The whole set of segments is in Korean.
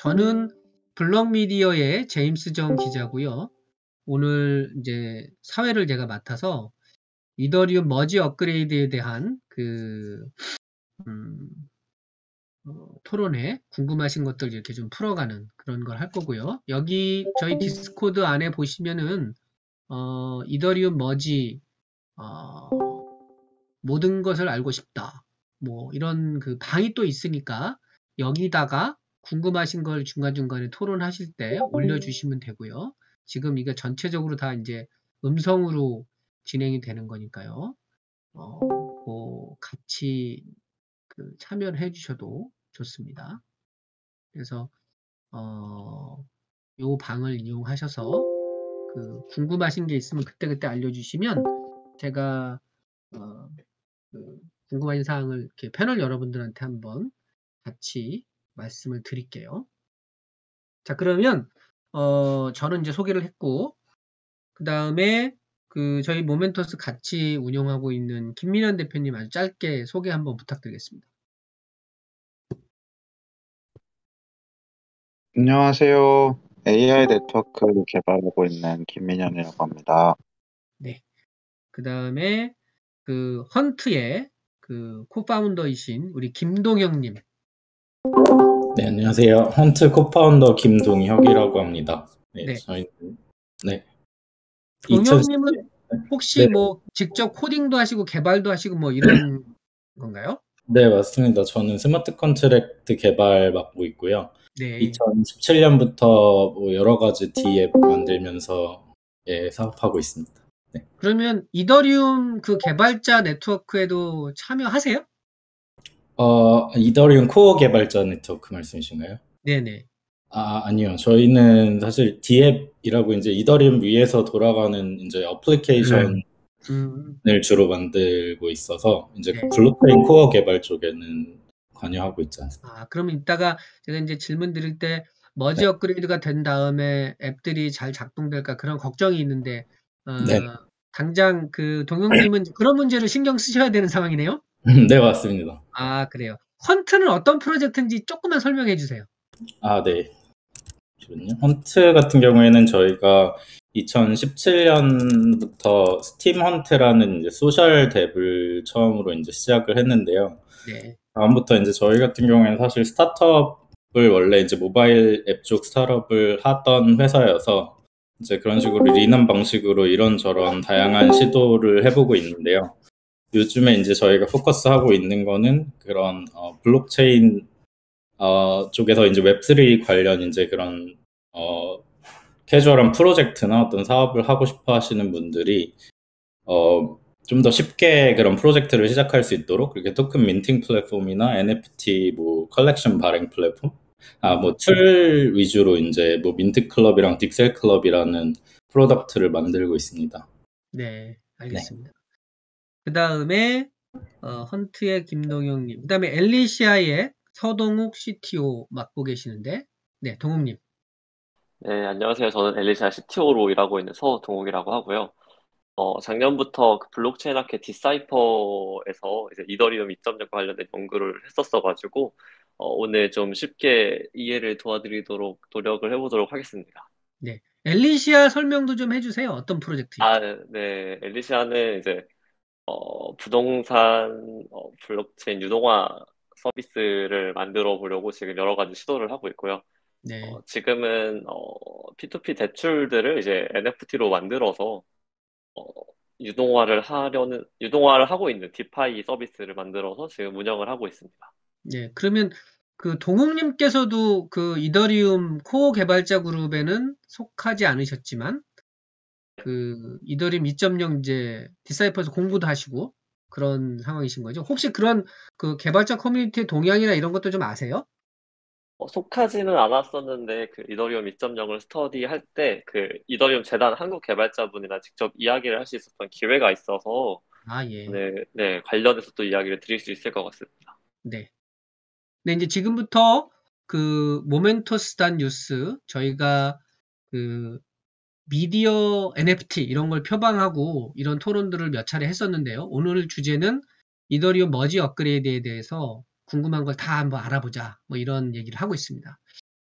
저는 블럭미디어의 제임스 정 기자고요. 오늘 이제 사회를 제가 맡아서 이더리움 머지 업그레이드에 대한 그 음, 어, 토론회 궁금하신 것들 이렇게 좀 풀어가는 그런 걸 할 거고요. 여기 저희 디스코드 안에 보시면은 어, 이더리움 머지 어, 모든 것을 알고 싶다. 뭐 이런 그 방이 또 있으니까 여기다가 궁금하신 걸 중간중간에 토론하실 때 올려주시면 되고요. 지금 이게 전체적으로 다 이제 음성으로 진행이 되는 거니까요. 어, 뭐 같이 그 참여를 해주셔도 좋습니다. 그래서 어, 요 방을 이용하셔서 그 궁금하신 게 있으면 그때그때 알려주시면 제가 어, 그 궁금한 사항을 이렇게 패널 여러분들한테 한번 같이 말씀을 드릴게요. 자 그러면 어, 저는 이제 소개를 했고 그 다음에 그 저희 모멘터스 같이 운영하고 있는 김민현 대표님 아주 짧게 소개 한번 부탁드리겠습니다. 안녕하세요. AI 네트워크를 개발하고 있는 김민현이라고 합니다. 네. 그 다음에 그 헌트의 그 co-founder이신 우리 김동영님. 네, 안녕하세요. 헌트 co-founder 김동혁이라고 합니다. 네, 네. 저희 네. 동영님은 2010 혹시 네. 뭐 직접 코딩도 하시고 개발도 하시고 뭐 이런 건가요? 네, 맞습니다. 저는 smart contract 개발 맡고 있고요. 네. 2017년부터 뭐 여러 가지 DApp 만들면서 예, 사업하고 있습니다. 그러면 이더리움 그 개발자 네트워크에도 참여하세요? 어, 이더리움 core 개발자 네트워크 말씀이신가요? 네네. 아, 아니요. 저희는 사실 DApp이라고 이제 이더리움 위에서 돌아가는 이제 어플리케이션을 음, 주로 만들고 있어서 이제 네. 블록체인 core 개발 쪽에는 관여하고 있지 않습니다. 아, 그러면 이따가 제가 이제 질문 드릴 때 머지 네. 업그레이드가 된 다음에 앱들이 잘 작동될까 그런 걱정이 있는데, 어, 네. 당장 그 동영님은 그런 문제를 신경 쓰셔야 되는 상황이네요? 네, 맞습니다. 아, 그래요. 헌트는 어떤 프로젝트인지 조금만 설명해 주세요. 아, 네. 잠시만요. 헌트 같은 경우에는 저희가 2017년부터 스팀 헌트라는 이제 social dApp을 처음으로 이제 시작을 했는데요. 네. 다음부터 이제 저희 같은 경우에는 사실 스타트업을 원래 이제 모바일 앱 쪽 스타트업을 하던 회사여서 이제 그런 식으로 lean한 방식으로 이런저런 다양한 시도를 해보고 있는데요. 요즘에 이제 저희가 포커스하고 있는 거는 그런 어, 블록체인 어, 쪽에서 이제 Web3 관련 이제 그런 어, 캐주얼한 프로젝트나 어떤 사업을 하고 싶어 하시는 분들이 어, 좀 더 쉽게 그런 프로젝트를 시작할 수 있도록 그렇게 토큰 minting 플랫폼이나 NFT 뭐 컬렉션 발행 플랫폼 아 뭐 tool 위주로 이제 뭐 민트 클럽이랑 픽셀 클럽이라는 product를 만들고 있습니다. 네, 알겠습니다. 그 다음에 어, 헌트의 김동영님, 그 다음에 엘리시아의 서동욱 CTO 맡고 계시는데, 네, 동욱님. 네, 안녕하세요. 저는 엘리시아 CTO로 일하고 있는 서동욱이라고 하고요. 어, 작년부터 그 블록체인 학회 디사이퍼에서 이제 이더리움 2.0 관련된 연구를 했었어가지고, 어, 오늘 좀 쉽게 이해를 도와드리도록 노력을 해보도록 하겠습니다. 네, 엘리시아 설명도 좀 해주세요. 어떤 프로젝트인지. 아, 네. 엘리시아는 이제, 어, 부동산, 어, 블록체인 유동화 서비스를 만들어 보려고 지금 여러 가지 시도를 하고 있고요. 네, 어, 지금은 어, P2P 대출들을 이제 NFT로 만들어서 어, 유동화를 하려는 유동화를 하고 있는 DeFi 서비스를 만들어서 지금 운영을 하고 있습니다. 네, 그러면 그 동욱님께서도 그 이더리움 코어 개발자 그룹에는 속하지 않으셨지만, 그 이더리움 2.0 이제 디사이퍼에서 공부도 하시고 그런 상황이신 거죠? 혹시 그런 그 개발자 커뮤니티의 동향이나 이런 것도 좀 아세요? 어, 속하지는 않았었는데 그 이더리움 2.0을 스터디할 때 그 이더리움 재단 한국 개발자분이랑 직접 이야기를 할 수 있었던 기회가 있어서 아, 예. 네, 네, 관련해서 또 이야기를 드릴 수 있을 것 같습니다. 네. 네, 이제 지금부터 그 모멘토스단 뉴스 저희가 그 미디어 NFT 이런 걸 표방하고 이런 토론들을 몇 차례 했었는데요. 오늘 주제는 이더리움 머지 업그레이드에 대해서 궁금한 걸 다 한번 알아보자. 뭐 이런 얘기를 하고 있습니다.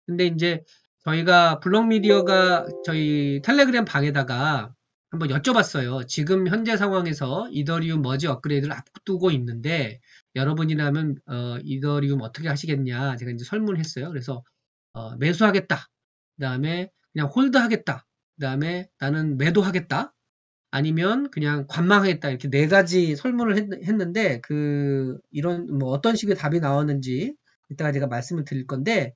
근데 이제 저희가 블록미디어가 저희 텔레그램 방에다가 한번 여쭤봤어요. 지금 현재 상황에서 이더리움 머지 업그레이드를 앞두고 있는데 여러분이라면 어, 이더리움 어떻게 하시겠냐 제가 이제 설문했어요. 그래서 어, 매수하겠다. 그다음에 그냥 홀드하겠다. 그 다음에 나는 매도하겠다. 아니면 그냥 관망하겠다. 이렇게 네 가지 설문을 했, 는데그 이런 뭐 어떤 식의 답이 나왔는지 이따가 제가 말씀을 드릴 건데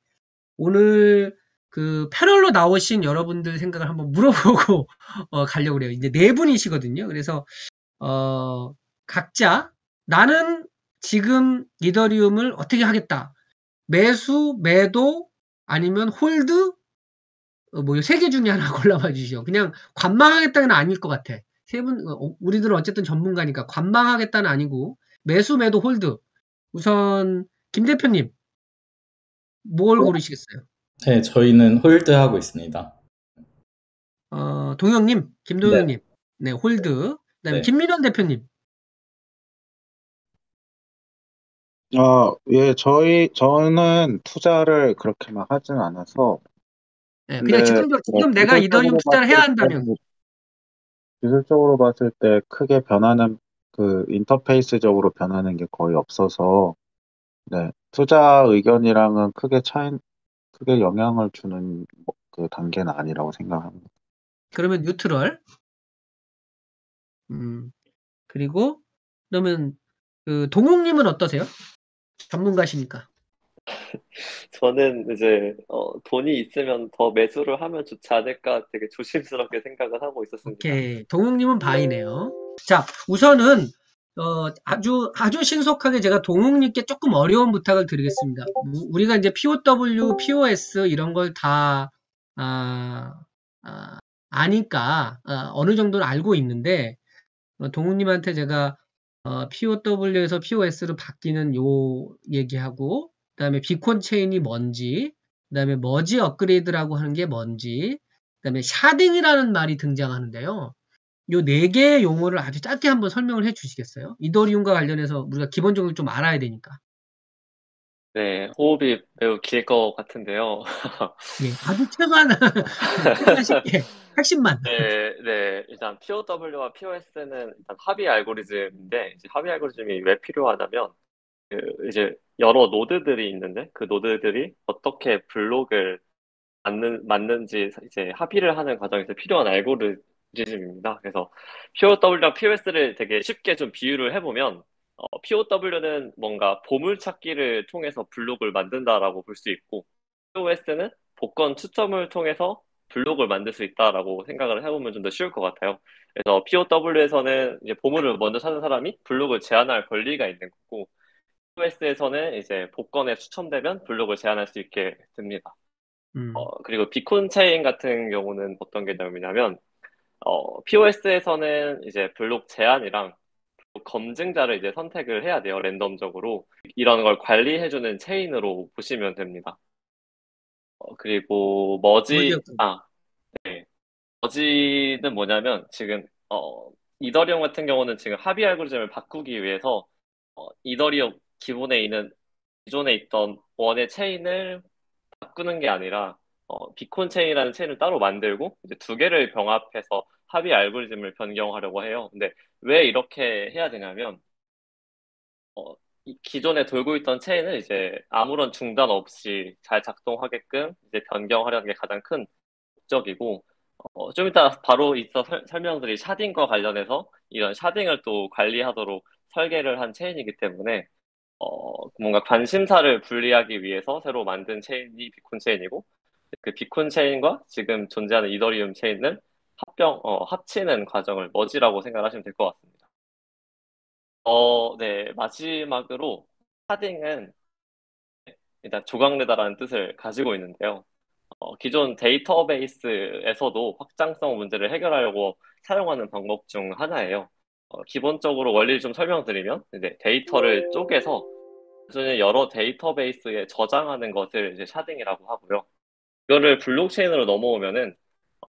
오늘 그 패널로 나오신 여러분들 생각을 한번 물어보고 어, 가려고 그래요. 이제 네 분이시거든요. 그래서 어, 각자 나는 지금 이더리움을 어떻게 하겠다. 매수, 매도, 아니면 hold, 어, 뭐세 개 중에 하나 골라봐 주시죠. 그냥 관망하겠다는 아닐 것 같아. 세 분, 어, 우리들은 어쨌든 전문가니까 관망하겠다는 아니고 매수, 매도, hold. 우선 김 대표님 뭘 고르시겠어요? 네, 저희는 hold 하고 있습니다. 어, 동영님, 김동영님, 네, hold. 그다음에 네. 김민원 대표님. 어, 예, 저희, 저는 투자를 그렇게 막 하진 않아서. 네, 그냥 근데 지금도 지금 네, 내가 이더리움 투자를 해야 한다면. 때, 기술적으로 봤을 때 크게 변하는, 그, 인터페이스적으로 변하는 게 거의 없어서, 네, 투자 의견이랑은 크게 차이, 크게 영향을 주는 뭐, 그 단계는 아니라고 생각합니다. 그러면 뉴트럴. 음, 그리고 그러면 그 동욱님은 어떠세요? 전문가시니까. 저는 이제 어, 돈이 있으면 더 매수를 하면 좋지 않을까 되게 조심스럽게 생각을 하고 있었습니다. 오케이. 동욱님은 바이네요. 자, 우선은 어, 아주 아주 신속하게 제가 동욱님께 조금 어려운 부탁을 드리겠습니다. 우- 우리가 이제 POW, POS 이런 걸다 아, 아, 아니까 아, 어느 정도는 알고 있는데 어, 동욱님한테 제가 어, POW에서 POS로 바뀌는 요 얘기하고 그 다음에 비콘 체인이 뭔지 그 다음에 머지 업그레이드라고 하는 게 뭔지 그 다음에 샤딩이라는 말이 등장하는데요. 요 네 개의 용어를 아주 짧게 한번 설명을 해 주시겠어요? 이더리움과 관련해서 우리가 기본적으로 좀 알아야 되니까. 네, 호흡이 매우 길 것 같은데요. 예, 아주 최소한 쉽게 핵심만. 네, 네. 일단 POW와 POS는 일단 합의 알고리즘인데 이제 합의 알고리즘이 왜 필요하냐면 그 이제 여러 노드들이 있는데 그 노드들이 어떻게 블록을 맞는 맞는지 이제 합의를 하는 과정에서 필요한 알고리즘입니다. 그래서 POW랑 POS를 되게 쉽게 좀 비유를 해보면 어, POW는 뭔가 보물찾기를 통해서 블록을 만든다라고 볼 수 있고 POS는 복권 추첨을 통해서 블록을 만들 수 있다라고 생각을 해보면 좀 더 쉬울 것 같아요. 그래서 POW에서는 이제 보물을 먼저 찾은 사람이 블록을 제한할 권리가 있는 거고 POS에서는 이제 복권에 추첨되면 블록을 제한할 수 있게 됩니다. 음, 어, 그리고 비콘 체인 같은 경우는 어떤 개념이냐면 어, POS에서는 이제 블록 제한이랑 검증자를 이제 선택을 해야 돼요. 랜덤적으로. 이런 걸 관리해주는 체인으로 보시면 됩니다. 어, 그리고 머지, 머지 아, 네. 머지는 뭐냐면 지금 어, 이더리움 같은 경우는 지금 합의 알고리즘을 바꾸기 위해서 어, 이더리움 기본에 있는 기존에 있던 원의 체인을 바꾸는 게 아니라 어, Beacon 체인이라는 체인을 따로 만들고 이제 두 개를 병합해서 합의 알고리즘을 변경하려고 해요. 근데 왜 이렇게 해야 되냐면 어, 이 기존에 돌고 있던 체인을 이제 아무런 중단 없이 잘 작동하게끔 이제 변경하려는 게 가장 큰 목적이고 어, 좀 이따 바로 있어 설, 설명드릴 샤딩과 관련해서 이런 샤딩을 또 관리하도록 설계를 한 체인이기 때문에 어, 뭔가 관심사를 분리하기 위해서 새로 만든 체인이 비콘 체인이고 그 비콘 체인과 지금 존재하는 이더리움 체인을 합병, 어, 합치는 과정을 Merge라고 생각하시면 될 것 같습니다. 어, 네, 마지막으로 sharding은 일단 조각내다라는 뜻을 가지고 있는데요. 어, 기존 데이터베이스에서도 확장성 문제를 해결하려고 사용하는 방법 중 하나예요. 어, 기본적으로 원리를 좀 설명드리면 이제 데이터를 쪼개서 기존의 여러 데이터베이스에 저장하는 것을 이제 sharding이라고 하고요. 이거를 블록체인으로 넘어오면은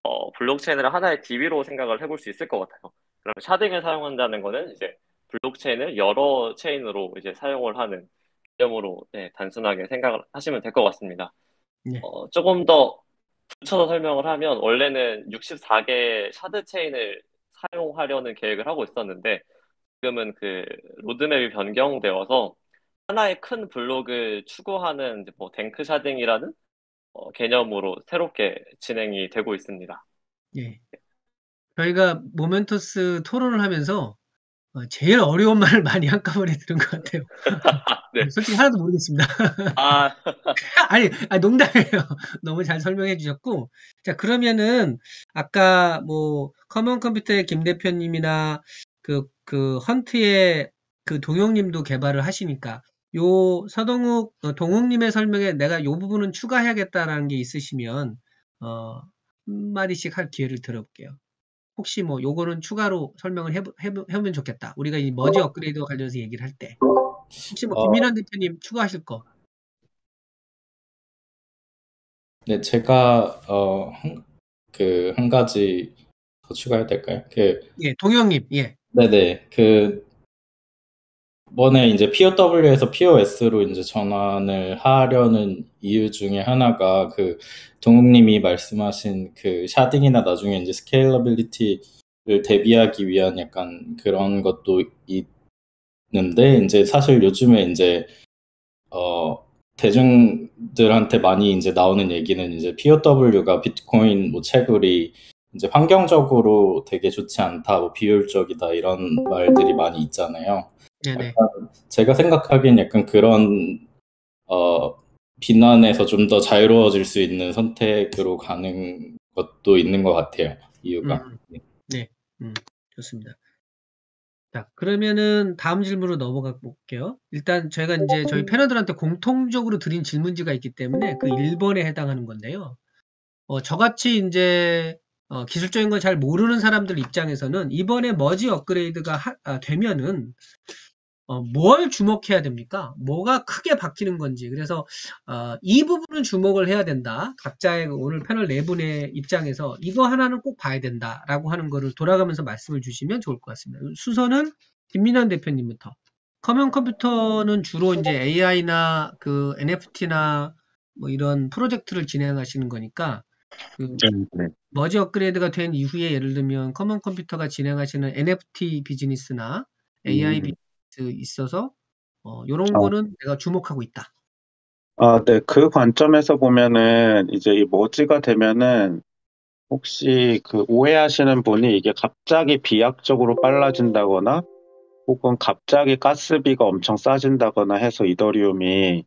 어, 블록체인을 하나의 DB로 생각을 해볼 수 있을 것 같아요. 그럼 sharding을 사용한다는 거는 이제 블록체인을 여러 체인으로 이제 사용을 하는 개념으로 네, 단순하게 생각을 하시면 될 것 같습니다. 네. 어, 조금 더 붙여서 설명을 하면 원래는 64개 shard 체인을 사용하려는 계획을 하고 있었는데 지금은 그 로드맵이 변경되어서 하나의 큰 블록을 추구하는 뭐 danksharding이라는 어, 개념으로 새롭게 진행이 되고 있습니다. 예. 저희가 모멘토스 토론을 하면서 어, 제일 어려운 말을 많이 한꺼번에 들은 것 같아요. 네. 솔직히 하나도 모르겠습니다. 아, 아니, 아니, 농담이에요. 너무 잘 설명해 주셨고. 자, 그러면은, 아까 뭐, 커먼 컴퓨터의 김 대표님이나 그, 그, 헌트의 그 동영님도 개발을 하시니까, 요 서동욱, 어, 동욱님의 설명에 내가 요 부분은 추가해야겠다라는 게 있으시면, 어, 한마디씩 할 기회를 들어볼게요. 혹시 뭐, 요거는 추가로 설명을 해, 해, 해보면 좋겠다. 우리가 이 머지 업그레이드와 관련해서 얘기를 할 때. 혹시 뭐, 어. 김민환 대표님 추가하실 거. 네, 제가 어, 한, 그, 한 가지 더 추가해야 될까요? 그, 예, 동영님, 예. 네네, 그, 이번에 이제 POW에서 POS로 이제 전환을 하려는 이유 중에 하나가 그, 동욱님이 말씀하신 그 sharding이나 나중에 이제 scalability를 대비하기 위한 약간 그런 것도 있는데, 이제 사실 요즘에 이제, 어, 대중들한테 많이 이제 나오는 얘기는 이제 POW가 비트코인 뭐 채굴이 이제 환경적으로 되게 좋지 않다, 뭐 비효율적이다 이런 말들이 많이 있잖아요. 네네. 제가 생각하기엔 약간 그런 어 비난에서 좀 더 자유로워질 수 있는 선택으로 가는 것도 있는 것 같아요. 이유가. 음, 네, 음, 좋습니다. 자, 그러면은 다음 질문으로 넘어가 볼게요. 일단 저희가 이제 저희 패널들한테 공통적으로 드린 질문지가 있기 때문에 그 1번에 해당하는 건데요. 어, 저같이 이제 어, 기술적인 걸 잘 모르는 사람들 입장에서는 이번에 머지 업그레이드가 하- 아, 되면은 어, 뭘 주목해야 됩니까? 뭐가 크게 바뀌는 건지. 그래서 어, 이 부분은 주목을 해야 된다. 각자의 그 오늘 패널 네 분의 입장에서 이거 하나는 꼭 봐야 된다라고 하는 거를 돌아가면서 말씀을 주시면 좋을 것 같습니다. 순서는 김민환 대표님부터. 커먼 컴퓨터는 주로 이제 AI나 그 NFT나 뭐 이런 프로젝트를 진행하시는 거니까 그 네. 머지 업그레이드가 된 이후에 예를 들면 커먼 컴퓨터가 진행하시는 NFT 비즈니스나 AI 음. 비즈니스 있어서 어, 이런 어. 거는 내가 주목하고 있다. 아, 네. 그 관점에서 보면은 이제 이 merge가 되면은 혹시 그 오해하시는 분이 이게 갑자기 비약적으로 빨라진다거나 혹은 갑자기 가스비가 엄청 싸진다거나 해서 이더리움이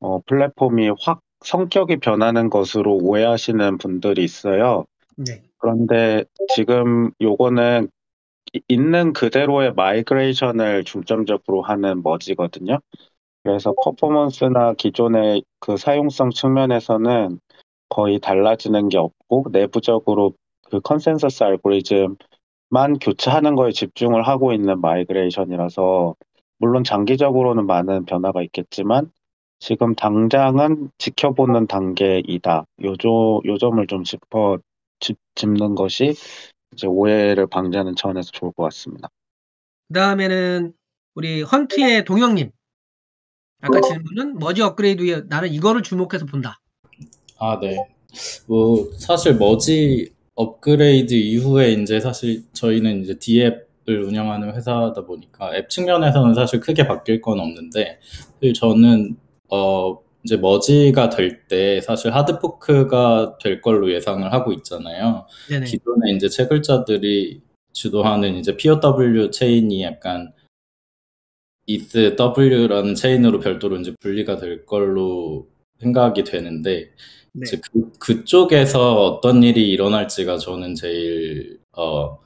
어, 플랫폼이 확 성격이 변하는 것으로 오해하시는 분들이 있어요. 네. 그런데 지금 요거는 이- 있는 그대로의 migration을 중점적으로 하는 merge거든요. 그래서 퍼포먼스나 기존의 그 사용성 측면에서는 거의 달라지는 게 없고 내부적으로 그 컨센서스 알고리즘만 교체하는 거에 집중을 하고 있는 migration이라서 물론 장기적으로는 많은 변화가 있겠지만 지금 당장은 지켜보는 단계이다. 요조, 요 점을 좀 짚어 짚, 짚는 것이 이제 오해를 방지하는 차원에서 좋을 것 같습니다. 그 다음에는 우리 헌트의 동영님. 아까 질문은 머지 업그레이드 후에 나는 이거를 주목해서 본다. 아, 네. 뭐, 사실 머지 업그레이드 이후에 이제 사실 저희는 이제 D앱을 운영하는 회사다 보니까 앱 측면에서는 사실 크게 바뀔 건 없는데, 사실 저는, 어, 이제 머지가 될 때 사실 하드포크가 될 걸로 예상을 하고 있잖아요. 네네. 기존에 이제 채굴자들이 주도하는 이제 POW 체인이 약간 ETH W라는 체인으로 별도로 이제 분리가 될 걸로 생각이 되는데, 네. 이제 그, 그쪽에서 어떤 일이 일어날지가 저는 제일 어,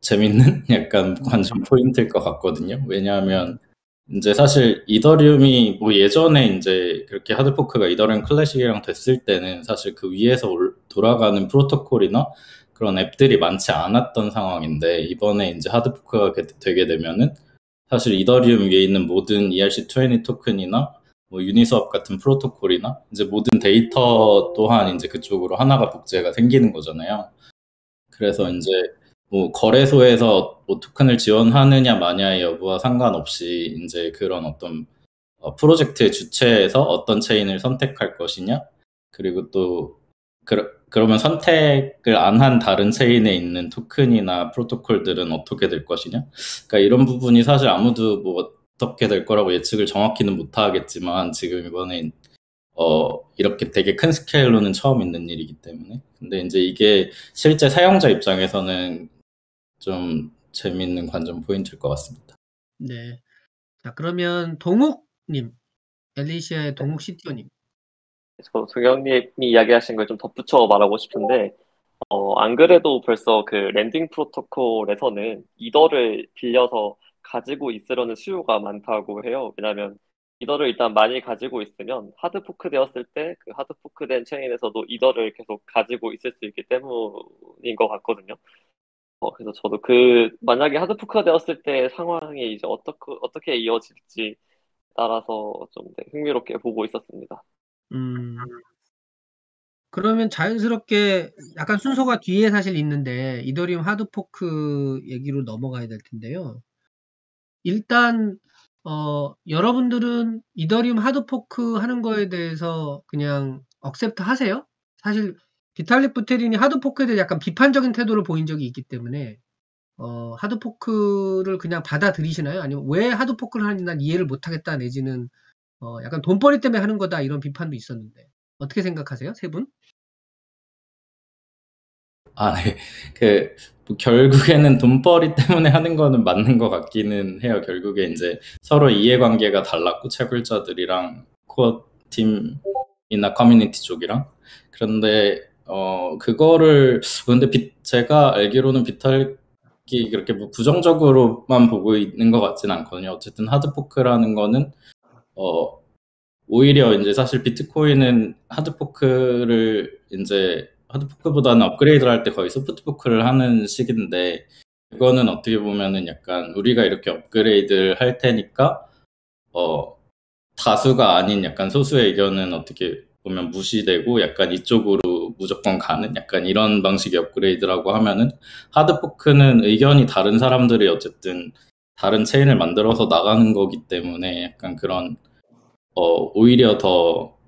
재밌는 약간 관전 포인트일 것 같거든요. 왜냐하면 이제 사실 이더리움이 뭐 예전에 이제 그렇게 hard fork가 이더리움 클래식이랑 됐을 때는 사실 그 위에서 올- 돌아가는 프로토콜이나 그런 앱들이 많지 않았던 상황인데 이번에 이제 hard fork가 게- 되게 되면은 사실 이더리움 위에 있는 모든 ERC20 토큰이나 뭐 유니스왑 같은 프로토콜이나 이제 모든 데이터 또한 이제 그쪽으로 하나가 복제가 생기는 거잖아요. 그래서 이제 뭐 거래소에서 뭐 토큰을 지원하느냐 마냐의 여부와 상관없이 이제 그런 어떤 어, 프로젝트의 주체에서 어떤 체인을 선택할 것이냐 그리고 또 그러, 그러면 선택을 안 한 다른 체인에 있는 토큰이나 프로토콜들은 어떻게 될 것이냐? 그러니까 이런 부분이 사실 아무도 뭐 어떻게 될 거라고 예측을 정확히는 못 하겠지만 지금 이번에 어 이렇게 되게 큰 스케일로는 처음 있는 일이기 때문에 근데 이제 이게 실제 사용자 입장에서는 좀 재밌는 관전 포인트일 것 같습니다. 네. 자, 그러면 동욱님, 엘리시아의 동욱 CTO님. 저 동영님이 이야기하신 걸 좀 덧붙여 말하고 싶은데, 어, 안 그래도 벌써 그 lending 프로토콜에서는 이더를 빌려서 가지고 있으려는 수요가 많다고 해요. 왜냐하면 이더를 일단 많이 가지고 있으면 hard fork 되었을 때 그 hard fork된 체인에서도 이더를 계속 가지고 있을 수 있기 때문인 것 같거든요. 어, 그래서 저도 그 만약에 hard fork가 되었을 때 상황이 이제 어떻게 어떻게 이어질지 따라서 좀 네, 흥미롭게 보고 있었습니다. 음. 그러면 자연스럽게 약간 순서가 뒤에 사실 있는데 이더리움 hard fork 얘기로 넘어가야 될 텐데요. 일단 어 여러분들은 이더리움 hard fork 하는 거에 대해서 그냥 accept 하세요? 사실 비탈릭 부테린이 hard fork에 대해 약간 비판적인 태도를 보인 적이 있기 때문에 어 hard fork를 그냥 받아들이시나요? 아니면 왜 hard fork를 하는지 난 이해를 못 하겠다 내지는 어 약간 돈벌이 때문에 하는 거다 이런 비판도 있었는데 어떻게 생각하세요? 세 분? 아, 네. 그, 뭐 결국에는 돈벌이 때문에 하는 거는 맞는 것 같기는 해요. 결국에 이제 서로 이해관계가 달랐고, 채굴자들이랑 core 팀이나 커뮤니티 쪽이랑. 그런데, 어, 그거를, 근데 비, 제가 알기로는 비탈릭이 그렇게 뭐 부정적으로만 보고 있는 것 같진 않거든요. 어쨌든 hard fork라는 거는, 어, 오히려 이제 사실 비트코인은 hard fork를 이제 hard fork보다는 업그레이드를 할 때 거의 soft fork를 하는 식인데 그거는 어떻게 보면은 약간 우리가 이렇게 업그레이드를 할 테니까 어 다수가 아닌 약간 소수의 의견은 어떻게 보면 무시되고 약간 이쪽으로 무조건 가는 약간 이런 방식의 업그레이드라고 하면은 하드포크는 의견이 다른 사람들이 어쨌든 다른 체인을 만들어서 나가는 거기 때문에 약간 그런 어 오히려 더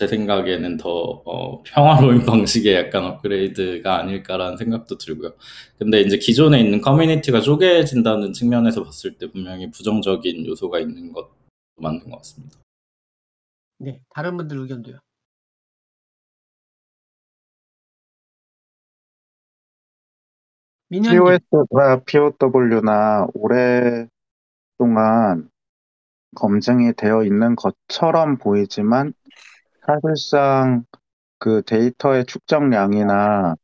제 생각에는 더 어, 평화로운 방식의 약간 업그레이드가 아닐까라는 생각도 들고요. 근데 이제 기존에 있는 커뮤니티가 쪼개진다는 측면에서 봤을 때 분명히 부정적인 요소가 있는 것도 맞는 것 같습니다. 네, 다른 분들 의견도요. POS나 POW나 오랫동안 검증이 되어 있는 것처럼 보이지만 사실상 그 데이터의 축적량이나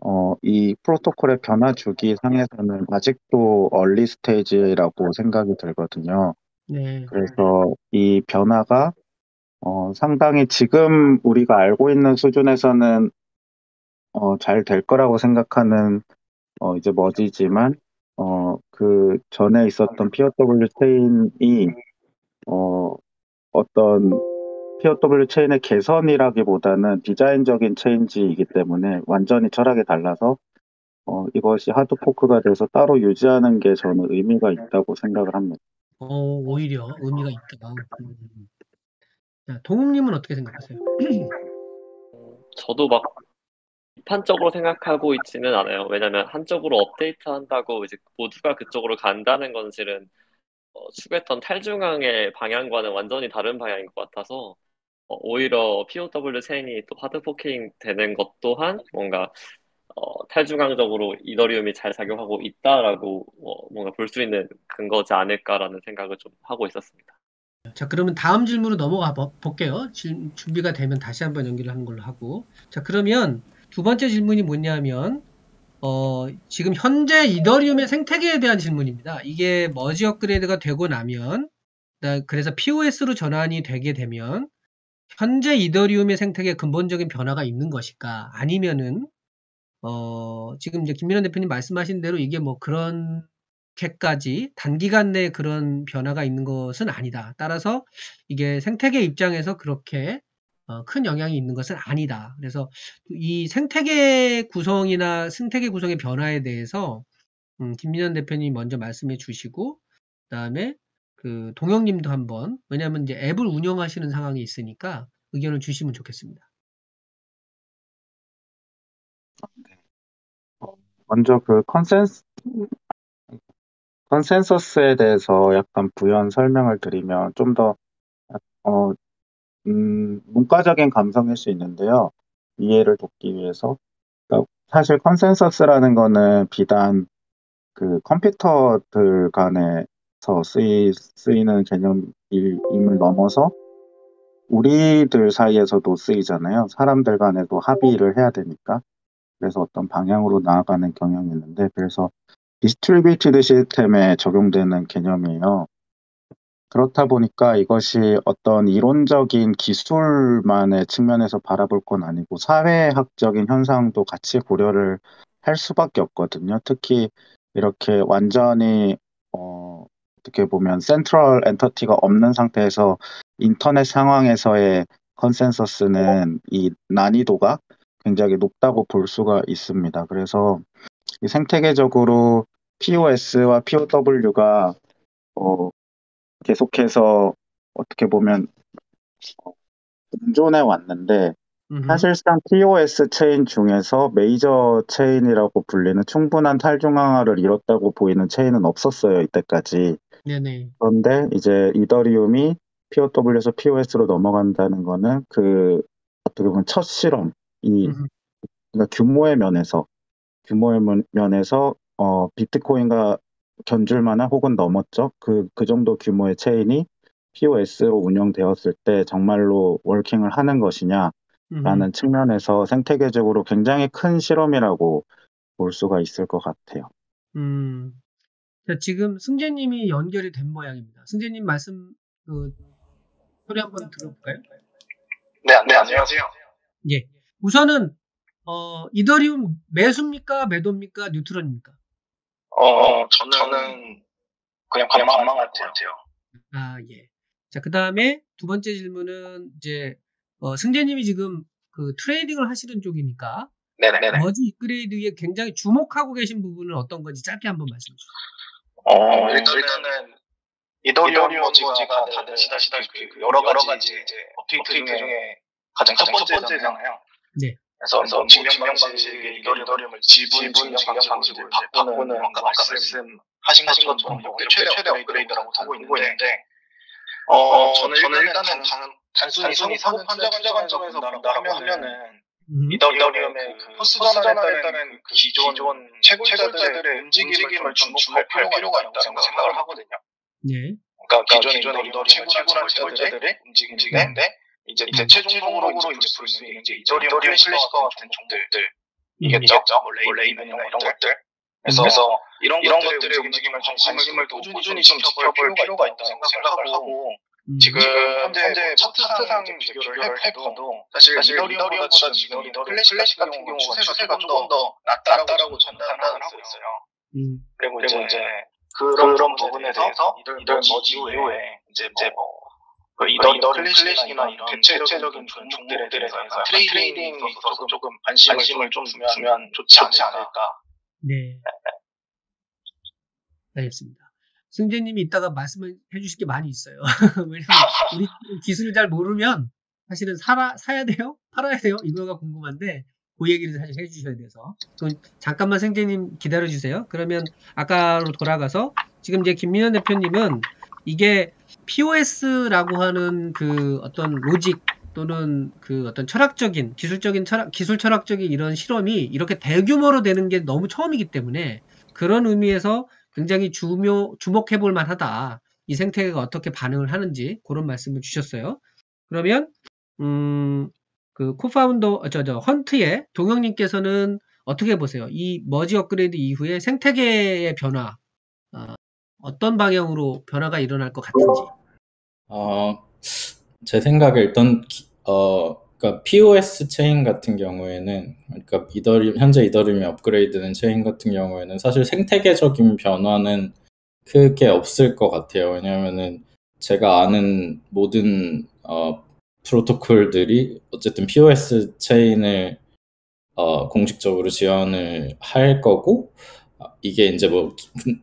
어, 이 프로토콜의 변화 주기 상에서는 아직도 얼리 스테이지라고 생각이 들거든요. 네. 그래서 이 변화가 어, 상당히 지금 우리가 알고 있는 수준에서는 어, 잘 될 거라고 생각하는 어, 이제 머지지만 어, 그 전에 있었던 POW 체인이 어, 어떤 POW 체인의 개선이라기보다는 디자인적인 체인지이기 때문에 완전히 철학이 달라서 어, 이것이 hard fork가 돼서 따로 유지하는 게 저는 의미가 있다고 생각을 합니다. 어, 오히려 의미가 있다. 음. 자, 동욱님은 어떻게 생각하세요? 저도 막 비판적으로 생각하고 있지는 않아요. 왜냐면 한쪽으로 업데이트 한다고 이제 모두가 그쪽으로 간다는 건 실은 어, 추구했던 탈중앙의 방향과는 완전히 다른 방향인 것 같아서 어, 오히려 POW 체인이 또 hard forking 되는 것 또한 뭔가 어, 탈중앙적으로 이더리움이 잘 작용하고 있다라고 어, 뭔가 볼 수 있는 근거지 않을까라는 생각을 좀 하고 있었습니다. 자, 그러면 다음 질문으로 넘어가 볼게요. 질, 준비가 되면 다시 한번 연기를 하는 걸로 하고. 자, 그러면 두 번째 질문이 뭐냐면, 어, 지금 현재 이더리움의 생태계에 대한 질문입니다. 이게 머지 업그레이드가 되고 나면, 그래서 POS로 전환이 되게 되면, 현재 이더리움의 생태계에 근본적인 변화가 있는 것일까? 아니면은 어, 지금 이제 김민환 대표님 말씀하신 대로 이게 뭐 그런 게까지 단기간 내에 그런 변화가 있는 것은 아니다. 따라서 이게 생태계 입장에서 그렇게 어, 큰 영향이 있는 것은 아니다. 그래서 이 생태계 구성이나 생태계 구성의 변화에 대해서 음, 김민현 대표님 먼저 말씀해 주시고 그다음에 그 동영님도 한번 왜냐하면 이제 앱을 운영하시는 상황이 있으니까 의견을 주시면 좋겠습니다. 먼저 그 consens-, consensus에 대해서 약간 부연 설명을 드리면 좀 더, 어, 음, 문과적인 감성일 수 있는데요. 이해를 돕기 위해서. 그러니까 사실 consensus라는 거는 비단 그 컴퓨터들 간에서 쓰이, 쓰이는 개념임을 넘어서 우리들 사이에서도 쓰이잖아요. 사람들 간에도 합의를 해야 되니까. 그래서 어떤 방향으로 나아가는 경향이 있는데, 그래서 distributed 시스템에 적용되는 개념이에요. 그렇다 보니까 이것이 어떤 이론적인 기술만의 측면에서 바라볼 건 아니고 사회학적인 현상도 같이 고려를 할 수밖에 없거든요. 특히 이렇게 완전히 어, 어떻게 보면 센트럴 엔터티가 없는 상태에서 인터넷 상황에서의 컨센서스는 이 난이도가 굉장히 높다고 볼 수가 있습니다. 그래서 생태계적으로 POS와 POW가 어, 계속해서 어떻게 보면 공존해 왔는데 사실상 POS 체인 중에서 메이저 체인이라고 불리는 충분한 탈중앙화를 이뤘다고 보이는 체인은 없었어요 이때까지. 네네. 그런데 이제 이더리움이 POW에서 POS로 넘어간다는 거는 그 어떻게 보면 첫 실험, 이 그러니까 규모의 면에서 규모의 면에서 어, 비트코인과 견줄 만한 혹은 넘었죠. 그, 그 정도 규모의 체인이 POS로 운영되었을 때 정말로 워킹을 하는 것이냐라는 음. 측면에서 생태계적으로 굉장히 큰 실험이라고 볼 수가 있을 것 같아요. 음. 자, 지금 승재님이 연결이 된 모양입니다. 승재님 말씀 그 소리 한번 들어볼까요? 네, 네 안녕하세요. 예. 우선은 어, 이더리움 매수입니까? 매도입니까? 뉴트런입니까? 어, 저는, 저는 그냥 관망할 것 같아요. 아, 예. 자, 그 다음에 두 번째 질문은 이제, 어, 승재님이 지금 그 trading을 하시는 쪽이니까. 네네네. merge 업그레이드에 굉장히 주목하고 계신 부분은 어떤 건지 짧게 한번 말씀해 주세요. 어, 일단은 이더리움 merge가 다들 아시다시피 그 여러 가지 이제 업데이트 중에 가장 첫 번째잖아요. 네. 그래서, 그래서 증명 방식의 이더리움을 지분 증명 방식으로 바꾸는 뭔가 말씀하신 것처럼 최대, 최대 업그레이드라고 하고 있는데 어, 어 저는, 저는 일단은 단, 단순히, 사고 판자 관점에서 본다라고 하면은 이더리움의 그 포스 전환에 따른 그 기존, 기존 채굴자들의 움직임을 좀 주목할 필요가 있다고 생각을 하거든요. 네. 그러니까 기존의 이더리움 채굴한 채굴자들의 움직임인데 이제 대체 종목으로 이제 볼 수 있는 이제 이더리움 클래식과 같은 종목들 이겠죠. 뭐 레이벤이나 이런 것들. 그래서, 그래서 이런, 이런 것들의 움직임을 관심을 또 꾸준히 좀 지켜볼 필요가 있다고 생각을 하고 음. 지금 현재 차트상 비교를 해봐도 사실 이더리움보다 지금 이더리움 클래식 같은 경우 추세가 조금 더 낮다라고 전단을 하고 있어요. 음. 그리고 이제 그런, 그런 부분에 대해서 이더리움 머지 이후에 이제 뭐 그 이더 클래식이나 이런 대체적인 종목들에 대해서 트레이딩에 있어서 조금 관심을 좀 주면 좋지 않을까. 네. 알겠습니다. 승재님이 이따가 말씀을 해주실 게 많이 있어요. 왜냐면 우리 기술을 잘 모르면 사실은 사라, 사야 돼요? 팔아야 돼요? 이거가 궁금한데 그 얘기를 사실 해주셔야 돼서 잠깐만 승재님 기다려주세요. 그러면 아까로 돌아가서 지금 이제 김민현 대표님은 이게 POS라고 하는 그 어떤 로직 또는 그 어떤 철학적인 기술적인 철학 기술 철학적인 이런 실험이 이렇게 대규모로 되는 게 너무 처음이기 때문에 그런 의미에서 굉장히 주묘 주목해 볼 만하다. 이 생태계가 어떻게 반응을 하는지 그런 말씀을 주셨어요. 그러면 음, 그 코파운더 저저 저, 헌트의 동영님께서는 어떻게 보세요? 이 머지 업그레이드 이후에 생태계의 변화 어, 어떤 방향으로 변화가 일어날 것 같은지? 어, 제 생각에 일단 어, 그러니까 POS 체인 같은 경우에는 그러니까 이더리 현재 이더리움이 업그레이드된 체인 같은 경우에는 사실 생태계적인 변화는 크게 없을 것 같아요. 왜냐하면은 제가 아는 모든 어, 프로토콜들이 어쨌든 POS 체인을 어, 공식적으로 지원을 할 거고 이게 이제 뭐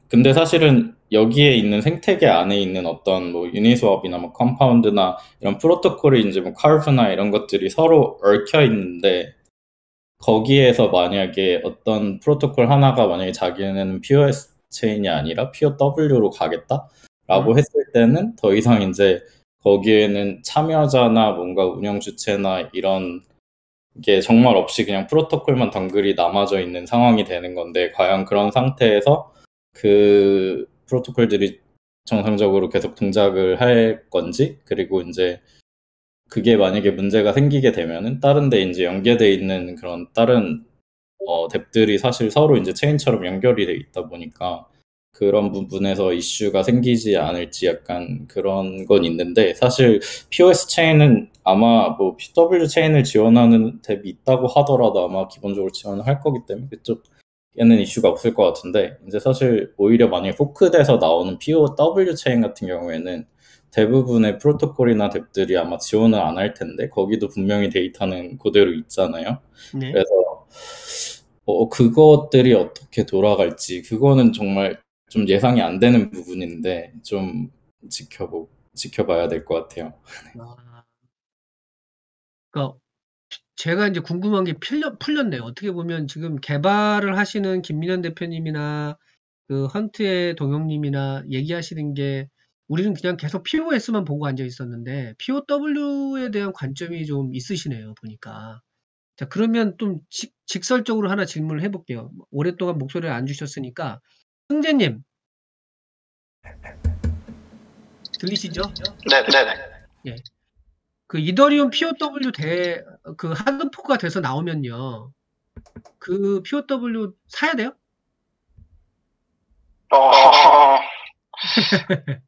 근데 사실은 여기에 있는 생태계 안에 있는 어떤 뭐 유니스왑이나 뭐 컴파운드나 이런 프로토콜이 이제 뭐 커브나 이런 것들이 서로 얽혀 있는데 거기에서 만약에 어떤 프로토콜 하나가 만약에 자기는 POS 체인이 아니라 POW로 가겠다라고 음. 했을 때는 더 이상 이제 거기에는 참여자나 뭔가 운영 주체나 이런 게 정말 없이 그냥 프로토콜만 덩글이 남아져 있는 상황이 되는 건데 과연 그런 상태에서 그 프로토콜들이 정상적으로 계속 동작을 할 건지 그리고 이제 그게 만약에 문제가 생기게 되면은 다른 데 이제 연계돼 있는 그런 다른 어, 뎁들이 사실 서로 이제 체인처럼 연결이 돼 있다 보니까 그런 부분에서 이슈가 생기지 않을지 약간 그런 건 있는데 사실 POS 체인은 아마 뭐 POW 체인을 지원하는 dApp이 있다고 하더라도 아마 기본적으로 지원을 할 거기 때문에 그쪽 에는 이슈가 없을 것 같은데 이제 사실 오히려 만약에 fork돼서 나오는 POW 체인 같은 경우에는 대부분의 프로토콜이나 dApp들이 아마 지원을 안 할 텐데 거기도 분명히 데이터는 그대로 있잖아요. 네. 그래서 어, 그것들이 어떻게 돌아갈지 그거는 정말 좀 예상이 안 되는 부분인데 좀 지켜보 지켜봐야 될 것 같아요. 아. 그러니까 제가 이제 궁금한 게 풀렸, 풀렸네요. 어떻게 보면 지금 개발을 하시는 김민현 대표님이나 그 헌트의 동영님이나 얘기하시는 게 우리는 그냥 계속 POS만 보고 앉아 있었는데 POW에 대한 관점이 좀 있으시네요. 보니까. 자, 그러면 좀 직, 직설적으로 하나 질문을 해볼게요. 오랫동안 목소리를 안 주셨으니까 승재님 들리시죠? 네, 네, 네. 그 이더리움 POW 대, 그 하드포크가 돼서 나오면요. 그 POW 사야 돼요? 어,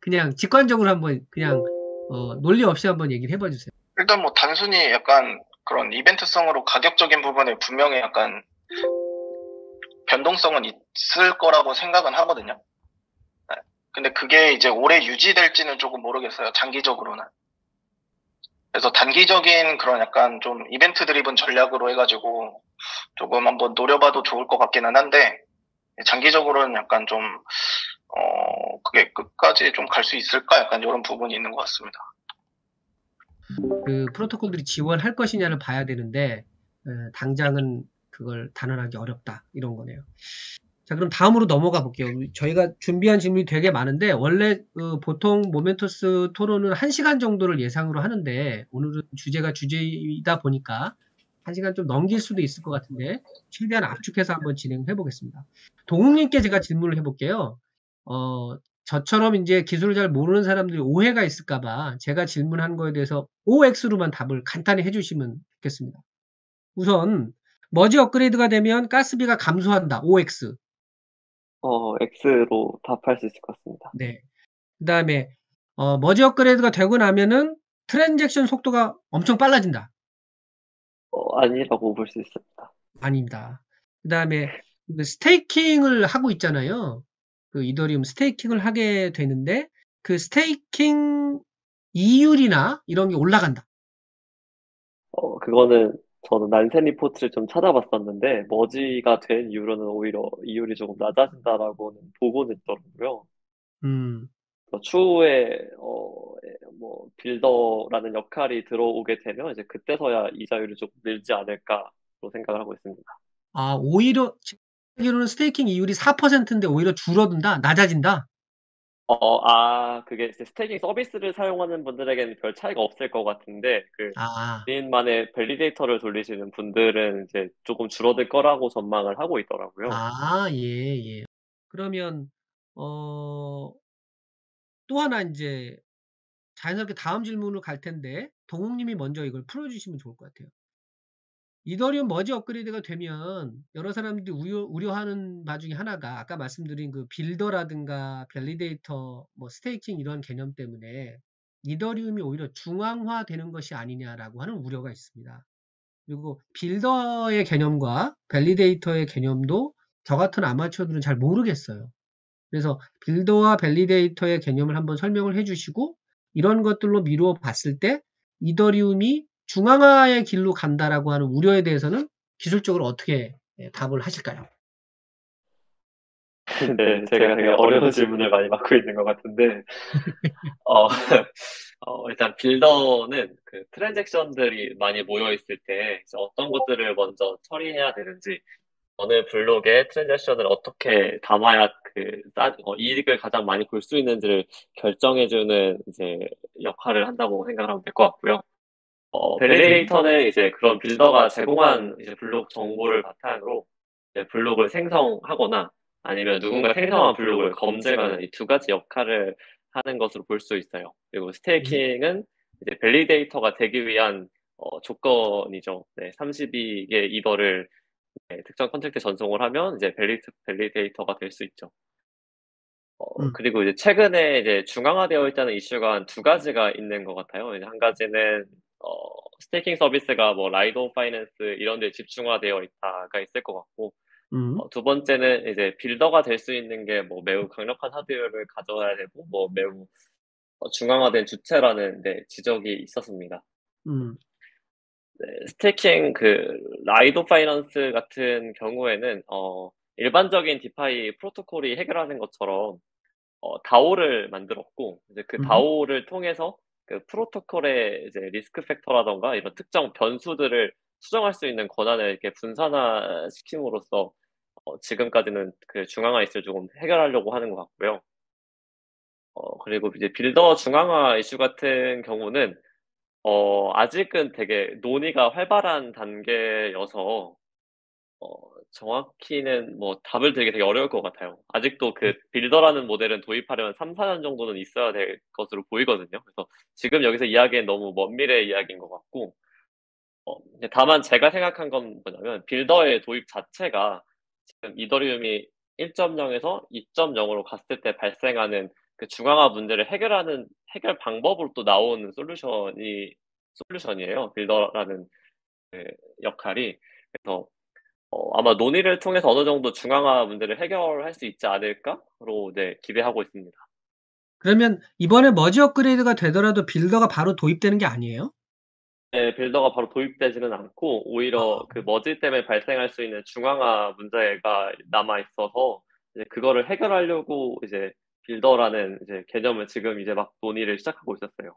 그냥 직관적으로 한번 그냥 어, 논리 없이 한번 얘기를 해봐 주세요. 일단 뭐 단순히 약간 그런 이벤트성으로 가격적인 부분에 분명히 약간 변동성은 있을 거라고 생각은 하거든요. 네. 근데 그게 이제 오래 유지될지는 조금 모르겠어요. 장기적으로는. 그래서 단기적인 그런 약간 좀 이벤트 드리븐 전략으로 해가지고 조금 한번 노려봐도 좋을 것 같기는 한데 장기적으로는 약간 좀 어, 그게 끝까지 좀 갈 수 있을까? 약간 이런 부분이 있는 것 같습니다. 그 프로토콜들이 지원할 것이냐를 봐야 되는데 에, 당장은 그걸 단언하기 어렵다 이런 거네요. 자 그럼 다음으로 넘어가 볼게요. 저희가 준비한 질문이 되게 많은데 원래 그 보통 모멘토스 토론은 1시간 정도를 예상으로 하는데 오늘은 주제가 주제이다 보니까 1시간 좀 넘길 수도 있을 것 같은데 최대한 압축해서 한번 진행해 보겠습니다. 동욱님께 제가 질문을 해볼게요. 어, 저처럼 이제 기술을 잘 모르는 사람들이 오해가 있을까봐 제가 질문한 거에 대해서 OX로만 답을 간단히 해주시면 좋겠습니다. 우선 머지 업그레이드가 되면 가스비가 감소한다. OX. 어, X로 답할 수 있을 것 같습니다. 네. 그 다음에 어, 머지 업그레이드가 되고 나면은 transaction 속도가 엄청 빨라진다. 어, 아니라고 볼 수 있습니다. 아닙니다. 그 다음에 staking을 하고 있잖아요. 그 이더리움 staking을 하게 되는데 그 staking 이율이나 이런 게 올라간다. 어, 그거는 저는 난센 리포트를 좀 찾아봤었는데 머지가 된 이후로는 오히려 이율이 조금 낮아진다라고는 보고는 있더라고요. 음, 추후에 어, 뭐 빌더라는 역할이 들어오게 되면 이제 그때서야 이자율이 조금 늘지 않을까로 생각을 하고 있습니다. 아, 오히려 기로는 스테이킹 이율이 4%인데 오히려 줄어든다, 낮아진다. 어, 아, 그게 이제 staking 서비스를 사용하는 분들에게는 별 차이가 없을 것 같은데, 그, 아, 개인만의 validator를 돌리시는 분들은 이제 조금 줄어들 거라고 전망을 하고 있더라고요. 아, 예, 예. 그러면 어, 또 하나 이제 자연스럽게 다음 질문으로 갈 텐데 동욱님이 먼저 이걸 풀어주시면 좋을 것 같아요. 이더리움 머지 업그레이드가 되면 여러 사람들이 우려, 우려 하는 바 중에 하나가 아까 말씀드린 그 builder라든가 validator, 뭐 staking 이런 개념 때문에 이더리움이 오히려 중앙화되는 것이 아니냐라고 하는 우려가 있습니다. 그리고 builder의 개념과 validator의 개념도 저 같은 아마추어들은 잘 모르겠어요. 그래서 builder와 validator의 개념을 한번 설명을 해주시고 이런 것들로 미루어 봤을 때 이더리움이 중앙화의 길로 간다라고 하는 우려에 대해서는 기술적으로 어떻게 예, 답을 하실까요? 네, 제가 되게 어려운 질문을 많이 받고 있는 것 같은데, 어, 어, 일단 빌더는 그 트랜잭션들이 많이 모여 있을 때 어떤 것들을 먼저 처리해야 되는지, 어느 블록에 트랜잭션을 어떻게 담아야 그 어, 이익을 가장 많이 볼 수 있는지를 결정해주는 이제 역할을 한다고 생각하면 될 것 같고요. 어, 밸리데이터는 이제 그런 빌더가 제공한 이제 블록 정보를 바탕으로 블록을 생성하거나 아니면 누군가 생성한 블록을 검증하는 이 두 가지 역할을 하는 것으로 볼 수 있어요. 그리고 staking은 이제 validator가 되기 위한 어, 조건이죠. 네, 32개 이더를 네, 특정 contract 전송을 하면 이제 vali, validator가 될 수 있죠. 어, 음. 그리고 이제 최근에 이제 중앙화되어 있다는 이슈가 한두 가지가 있는 것 같아요. 이제 한 가지는 어, staking 서비스가 뭐 Lido Finance 이런 데 집중화되어 있다가 있을 것 같고 음. 어, 두 번째는 이제 builder가 될 수 있는 게 뭐 매우 강력한 하드웨어를 가져야 되고 뭐 매우 어, 중앙화된 주체라는 데 지적이 있었습니다. 음. 네, staking 그 Lido Finance 같은 경우에는 어, 일반적인 DeFi 프로토콜이 해결하는 것처럼 어, DAO를 만들었고 이제 그 음. DAO를 통해서 그 프로토콜의 이제 리스크 팩터라던가 이런 특정 변수들을 수정할 수 있는 권한을 이렇게 분산화 시킴으로써 어, 지금까지는 그 중앙화 이슈를 조금 해결하려고 하는 것 같고요. 어, 그리고 이제 빌더 중앙화 이슈 같은 경우는 어, 아직은 되게 논의가 활발한 단계여서 어, 정확히는 뭐 답을 되게 되게 어려울 것 같아요. 아직도 그 빌더라는 모델은 도입하려면 3, 4년 정도는 있어야 될 것으로 보이거든요. 그래서 지금 여기서 이야기는 너무 먼 미래 이야기인 것 같고, 어, 다만 제가 생각한 건 뭐냐면 빌더의 도입 자체가 지금 이더리움이 1.0에서 2.0으로 갔을 때 발생하는 그 중앙화 문제를 해결하는 해결 방법으로 또 나오는 솔루션이 솔루션이에요. 빌더라는 그 역할이 그래서 어, 아마 논의를 통해서 어느 정도 중앙화 문제를 해결할 수 있지 않을까로 네, 기대하고 있습니다. 그러면 이번에 머지 업그레이드가 되더라도 빌더가 바로 도입되는 게 아니에요? 네, 빌더가 바로 도입되지는 않고 오히려 아. 그 머지 때문에 발생할 수 있는 중앙화 문제가 남아 있어서 이제 그거를 해결하려고 이제 빌더라는 이제 개념을 지금 이제 막 논의를 시작하고 있었어요.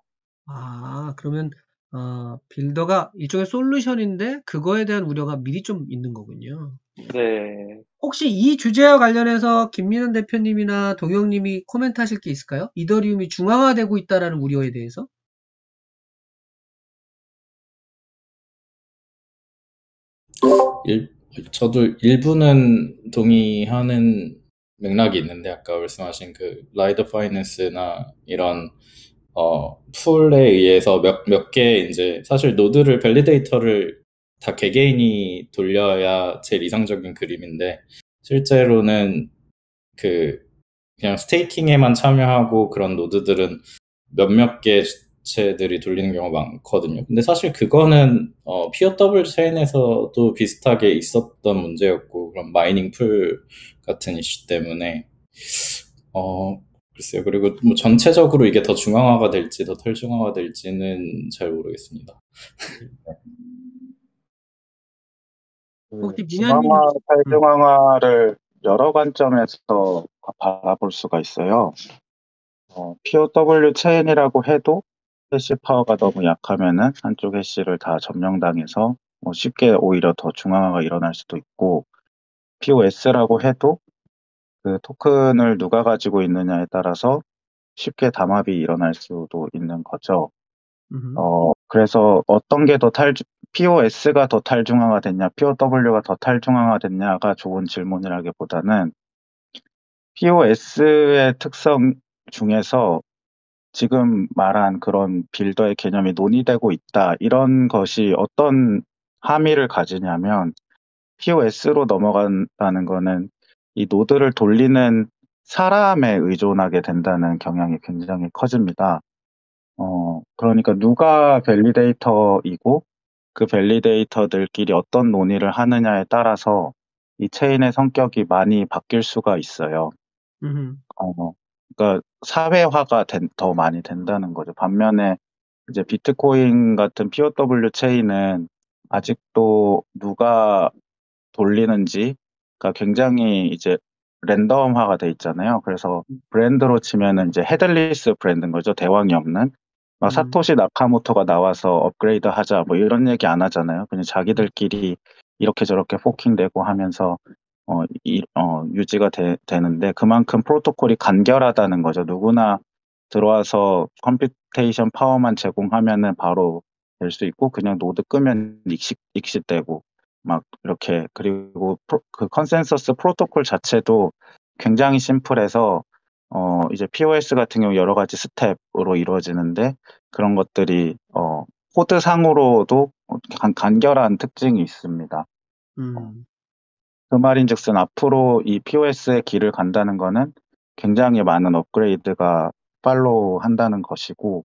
아, 그러면 어, 빌더가 일종의 솔루션인데 그거에 대한 우려가 미리 좀 있는 거군요. 네. 혹시 이 주제와 관련해서 김민현 대표님이나 동영님이 코멘트 하실 게 있을까요? 이더리움이 중앙화되고 있다라는 우려에 대해서? 일, 저도 일부는 동의하는 맥락이 있는데 아까 말씀하신 그 Lido Finance나 이런 어, pool에 의해서 몇, 몇 개, 이제, 사실 노드를, validator를 다 개개인이 돌려야 제일 이상적인 그림인데, 실제로는 그, 그냥 staking에만 참여하고 그런 노드들은 몇몇 개 주체들이 돌리는 경우가 많거든요. 근데 사실 그거는, 어, POW 체인에서도 비슷하게 있었던 문제였고, 그런 mining pool 같은 이슈 때문에, 어, 글쎄요. 그리고 뭐 전체적으로 이게 더 중앙화가 될지 더 탈중앙화 될지는 잘 모르겠습니다. 그 중앙화, 탈중앙화를 여러 관점에서 바라볼 수가 있어요. 어, POW 체인이라고 해도 해시 파워가 너무 약하면은 한쪽 해시를 다 점령당해서 뭐 쉽게 오히려 더 중앙화가 일어날 수도 있고 POS라고 해도 그 토큰을 누가 가지고 있느냐에 따라서 쉽게 담합이 일어날 수도 있는 거죠. 어, 그래서 어떤 게 더 탈, POS가 더 탈중앙화 됐냐, POW가 더 탈중앙화 됐냐가 좋은 질문이라기보다는 POS의 특성 중에서 지금 말한 그런 빌더의 개념이 논의되고 있다. 이런 것이 어떤 함의를 가지냐면 POS로 넘어간다는 거는 이 노드를 돌리는 사람에 의존하게 된다는 경향이 굉장히 커집니다. 어, 그러니까 누가 validator이고 그 validator들끼리 어떤 논의를 하느냐에 따라서 이 체인의 성격이 많이 바뀔 수가 있어요. 어, 그러니까 사회화가 된, 더 많이 된다는 거죠. 반면에 이제 비트코인 같은 POW 체인은 아직도 누가 돌리는지 그러니까 굉장히 이제 random화가 돼 있잖아요. 그래서 브랜드로 치면은 이제 headless 브랜드인 거죠. 대왕이 없는. 막 음. 사토시 나카모토가 나와서 업그레이드 하자 뭐 이런 얘기 안 하잖아요. 그냥 자기들끼리 이렇게 저렇게 forking되고 하면서 어, 이, 어, 유지가 되, 되는데 그만큼 프로토콜이 간결하다는 거죠. 누구나 들어와서 computation 파워만 제공하면은 바로 될 수 있고 그냥 노드 끄면 익식, 익식되고 막 이렇게 그리고 프로, 그 컨센서스 프로토콜 자체도 굉장히 심플해서 어 이제 POS 같은 경우 여러 가지 스텝으로 이루어지는데 그런 것들이 어 코드 상으로도 간, 간결한 특징이 있습니다. 음. 그 말인즉슨 앞으로 이 POS의 길을 간다는 거는 굉장히 많은 업그레이드가 팔로우 한다는 것이고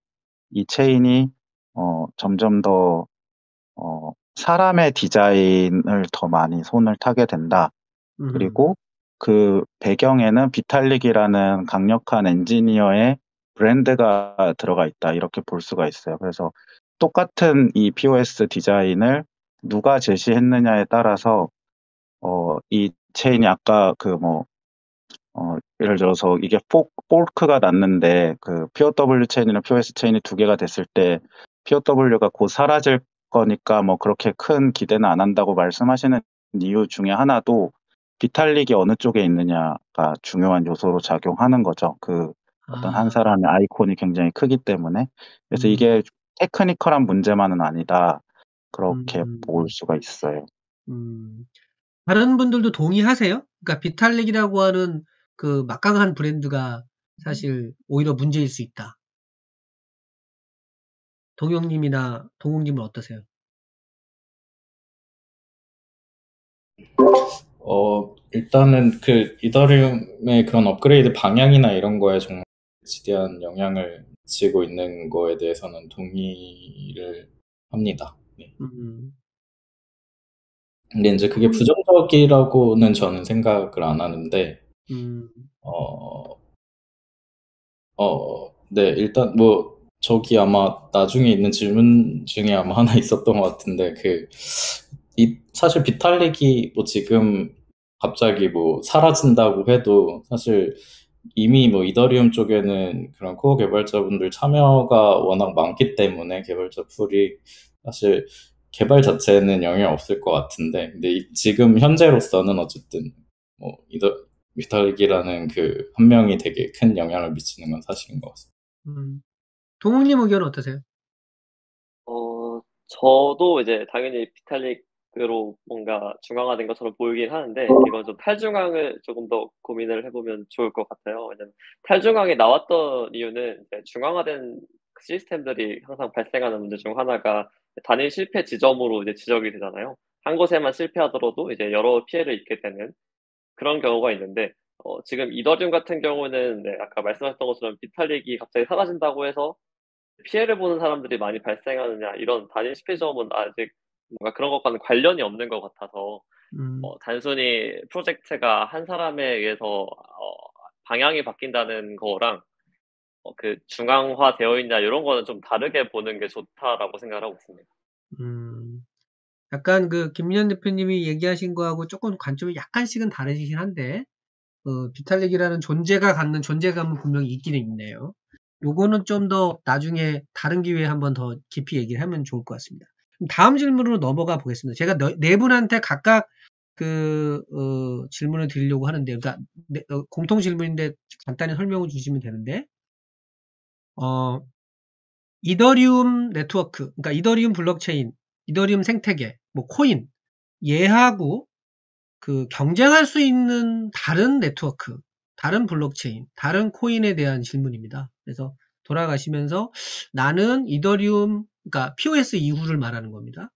이 체인이 어, 점점 더 어, 사람의 디자인을 더 많이 손을 타게 된다. 음. 그리고 그 배경에는 비탈릭이라는 강력한 엔지니어의 브랜드가 들어가 있다. 이렇게 볼 수가 있어요. 그래서 똑같은 이 POS 디자인을 누가 제시했느냐에 따라서 어, 이 체인이 아까 그 뭐, 어, 예를 들어서 이게 fo, fork가 났는데 그 POW 체인이랑 POS 체인이 두 개가 됐을 때 POW가 곧 사라질 거니까 뭐 그렇게 큰 기대는 안 한다고 말씀하시는 이유 중에 하나도 비탈릭이 어느 쪽에 있느냐가 중요한 요소로 작용하는 거죠. 그 어떤 아. 한 사람의 아이콘이 굉장히 크기 때문에. 그래서 음. 이게 technical한 문제만은 아니다. 그렇게 음. 볼 수가 있어요. 음. 다른 분들도 동의하세요? 그러니까 비탈릭이라고 하는 그 막강한 브랜드가 사실 오히려 문제일 수 있다. 동영님이나 동욱님은 어떠세요? 어, 일단은 그 이더리움의 그런 업그레이드 방향이나 이런 거에 정말 지대한 영향을 미치고 있는 거에 대해서는 동의를 합니다. 네. 음. 근데 이제 그게 부정적이라고는 저는 생각을 안 하는데, 음. 어, 어, 네, 일단 뭐, 저기 아마 나중에 있는 질문 중에 아마 하나 있었던 것 같은데, 그, 이, 사실 비탈릭이 뭐 지금 갑자기 뭐 사라진다고 해도 사실 이미 뭐 이더리움 쪽에는 그런 코어 개발자분들 참여가 워낙 많기 때문에 개발자 풀이 사실 개발 자체는 영향 없을 것 같은데, 근데 이- 지금 현재로서는 어쨌든 뭐 이더 비탈릭이라는 그 한 명이 되게 큰 영향을 미치는 건 사실인 것 같습니다. 음. 동욱님 의견은 어떠세요? 어, 저도 이제 당연히 비탈릭으로 뭔가 중앙화된 것처럼 보이긴 하는데, 이건 좀 탈중앙을 조금 더 고민을 해보면 좋을 것 같아요. 왜냐면 탈중앙이 나왔던 이유는 중앙화된 시스템들이 항상 발생하는 문제 중 하나가 단일 실패 지점으로 이제 지적이 되잖아요. 한 곳에만 실패하더라도 이제 여러 피해를 입게 되는 그런 경우가 있는데, 어, 지금 이더리움 같은 경우는 네, 아까 말씀하셨던 것처럼 비탈릭이 갑자기 사라진다고 해서 피해를 보는 사람들이 많이 발생하느냐 이런 단일 실패점은 아직 뭔가 그런 것과는 관련이 없는 것 같아서 음. 어, 단순히 프로젝트가 한 사람에 의해서 어, 방향이 바뀐다는 거랑 어, 그 중앙화 되어 있냐 이런 거는 좀 다르게 보는 게 좋다라고 생각을 하고 있습니다. 음. 약간 그 김민현 대표님이 얘기하신 거하고 조금 관점이 약간씩은 다르시긴 한데, 어, 비탈릭이라는 존재가 갖는 존재감은 분명히 있기는 있네요. 요거는 좀 더 나중에 다른 기회에 한번 더 깊이 얘기를 하면 좋을 것 같습니다. 다음 질문으로 넘어가 보겠습니다. 제가 너- 네 분한테 각각 그, 어, 질문을 드리려고 하는데, 그러니까 네, 어, 공통 질문인데 간단히 설명을 주시면 되는데, 어, 이더리움 네트워크, 그러니까 이더리움 블록체인, 이더리움 생태계, 뭐 코인, 얘하고 그 경쟁할 수 있는 다른 네트워크, 다른 블록체인, 다른 코인에 대한 질문입니다. 그래서 돌아가시면서 나는 이더리움, 그러니까 POS 이후를 말하는 겁니다.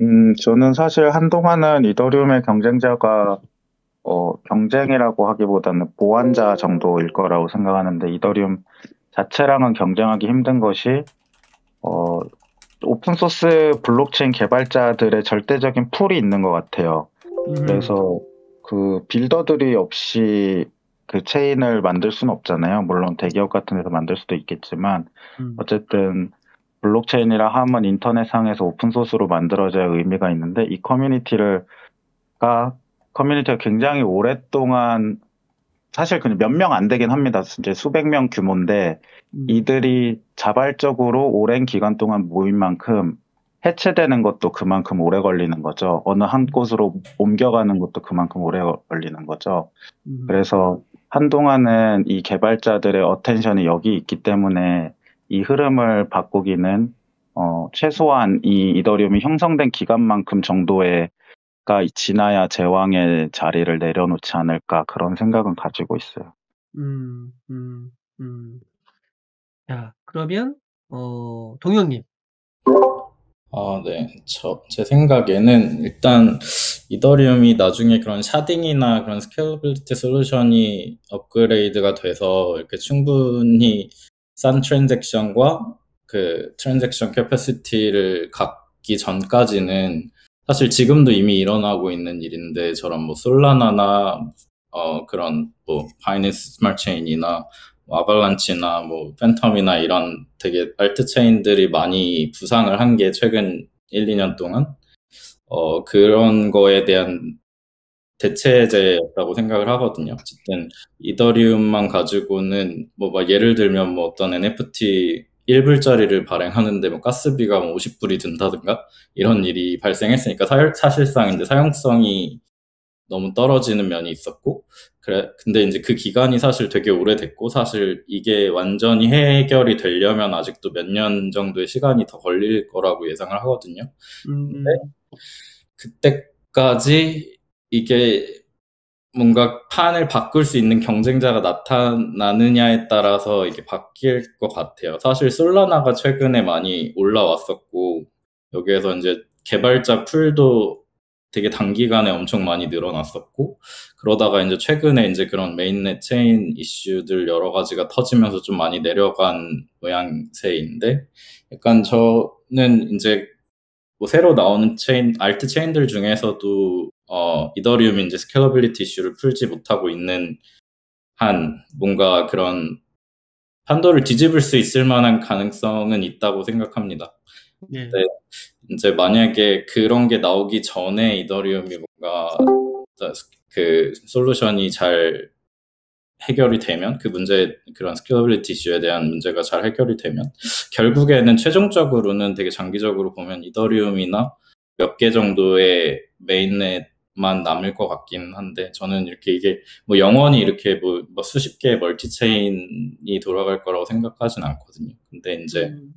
음, 저는 사실 한동안은 이더리움의 경쟁자가 어, 경쟁이라고 하기보다는 보완자 정도일 거라고 생각하는데 이더리움 자체랑은 경쟁하기 힘든 것이 어, open source 블록체인 개발자들의 절대적인 pool이 있는 것 같아요. 음, 그래서 그 builder들이 없이 그 체인을 만들 수는 없잖아요. 물론 대기업 같은 데서 만들 수도 있겠지만 음, 어쨌든 블록체인이라 하면 인터넷상에서 오픈소스로 만들어져야 의미가 있는데 이 커뮤니티를 가 커뮤니티가 굉장히 오랫동안 사실 그냥 몇 명 안 되긴 합니다. 이제 수백 명 규모인데 음. 이들이 자발적으로 오랜 기간 동안 모인 만큼 해체되는 것도 그만큼 오래 걸리는 거죠. 어느 한 곳으로 옮겨가는 것도 그만큼 오래 걸리는 거죠. 음. 그래서 한동안은 이 개발자들의 어텐션이 여기 있기 때문에 이 흐름을 바꾸기는 어, 최소한 이 이더리움이 형성된 기간만큼 정도의 가 지나야 제왕의 자리를 내려놓지 않을까 그런 생각은 가지고 있어요. 음, 음, 음. 자, 그러면, 어, 동영님. 아, 네. 저, 제 생각에는 일단 이더리움이 나중에 그런 sharding이나 그런 scalability solution이 업그레이드가 돼서 이렇게 충분히 싼 transaction과 그 transaction capacity를 갖기 전까지는 사실 지금도 이미 일어나고 있는 일인데 저런 뭐 솔라나나 어 그런 뭐 바이낸스 스마트 체인이나 뭐 아발란치나 뭐 팬텀이나 이런 되게 alt chain들이 많이 부상을 한 게 최근 1, 2년 동안 어 그런 거에 대한 대체제였다고 생각을 하거든요. 어쨌든 이더리움만 가지고는 뭐 막 예를 들면 뭐 어떤 NFT 1불짜리를 발행하는데 뭐 가스비가 뭐 50불이 든다든가 이런 일이 발생했으니까 사, 사실상 이제 사용성이 너무 떨어지는 면이 있었고 그래 근데 이제 그 기간이 사실 되게 오래됐고 사실 이게 완전히 해결이 되려면 아직도 몇 년 정도의 시간이 더 걸릴 거라고 예상을 하거든요. 음, 근데 그때까지 이게 뭔가 판을 바꿀 수 있는 경쟁자가 나타나느냐에 따라서 이게 바뀔 것 같아요. 사실 솔라나가 최근에 많이 올라왔었고 여기에서 이제 개발자 pool도 되게 단기간에 엄청 많이 늘어났었고 그러다가 이제 최근에 이제 그런 mainnet chain 이슈들 여러 가지가 터지면서 좀 많이 내려간 모양새인데 약간 저는 이제 뭐 새로 나오는 체인 alt chain들 중에서도 어, 이더리움이 이제 scalability 이슈를 풀지 못하고 있는 한 뭔가 그런 판도를 뒤집을 수 있을 만한 가능성은 있다고 생각합니다. 네. 네. 이제 만약에 그런 게 나오기 전에 이더리움이 뭔가 그 solution이 잘 해결이 되면 그 문제 그런 scalability 이슈에 대한 문제가 잘 해결이 되면 결국에는 최종적으로는 되게 장기적으로 보면 이더리움이나 몇 개 정도의 메인넷만 남을 것 같긴 한데 저는 이렇게 이게 뭐 영원히 이렇게 뭐, 뭐 수십 개의 멀티 체인이 돌아갈 거라고 생각하진 않거든요. 근데 이제 음,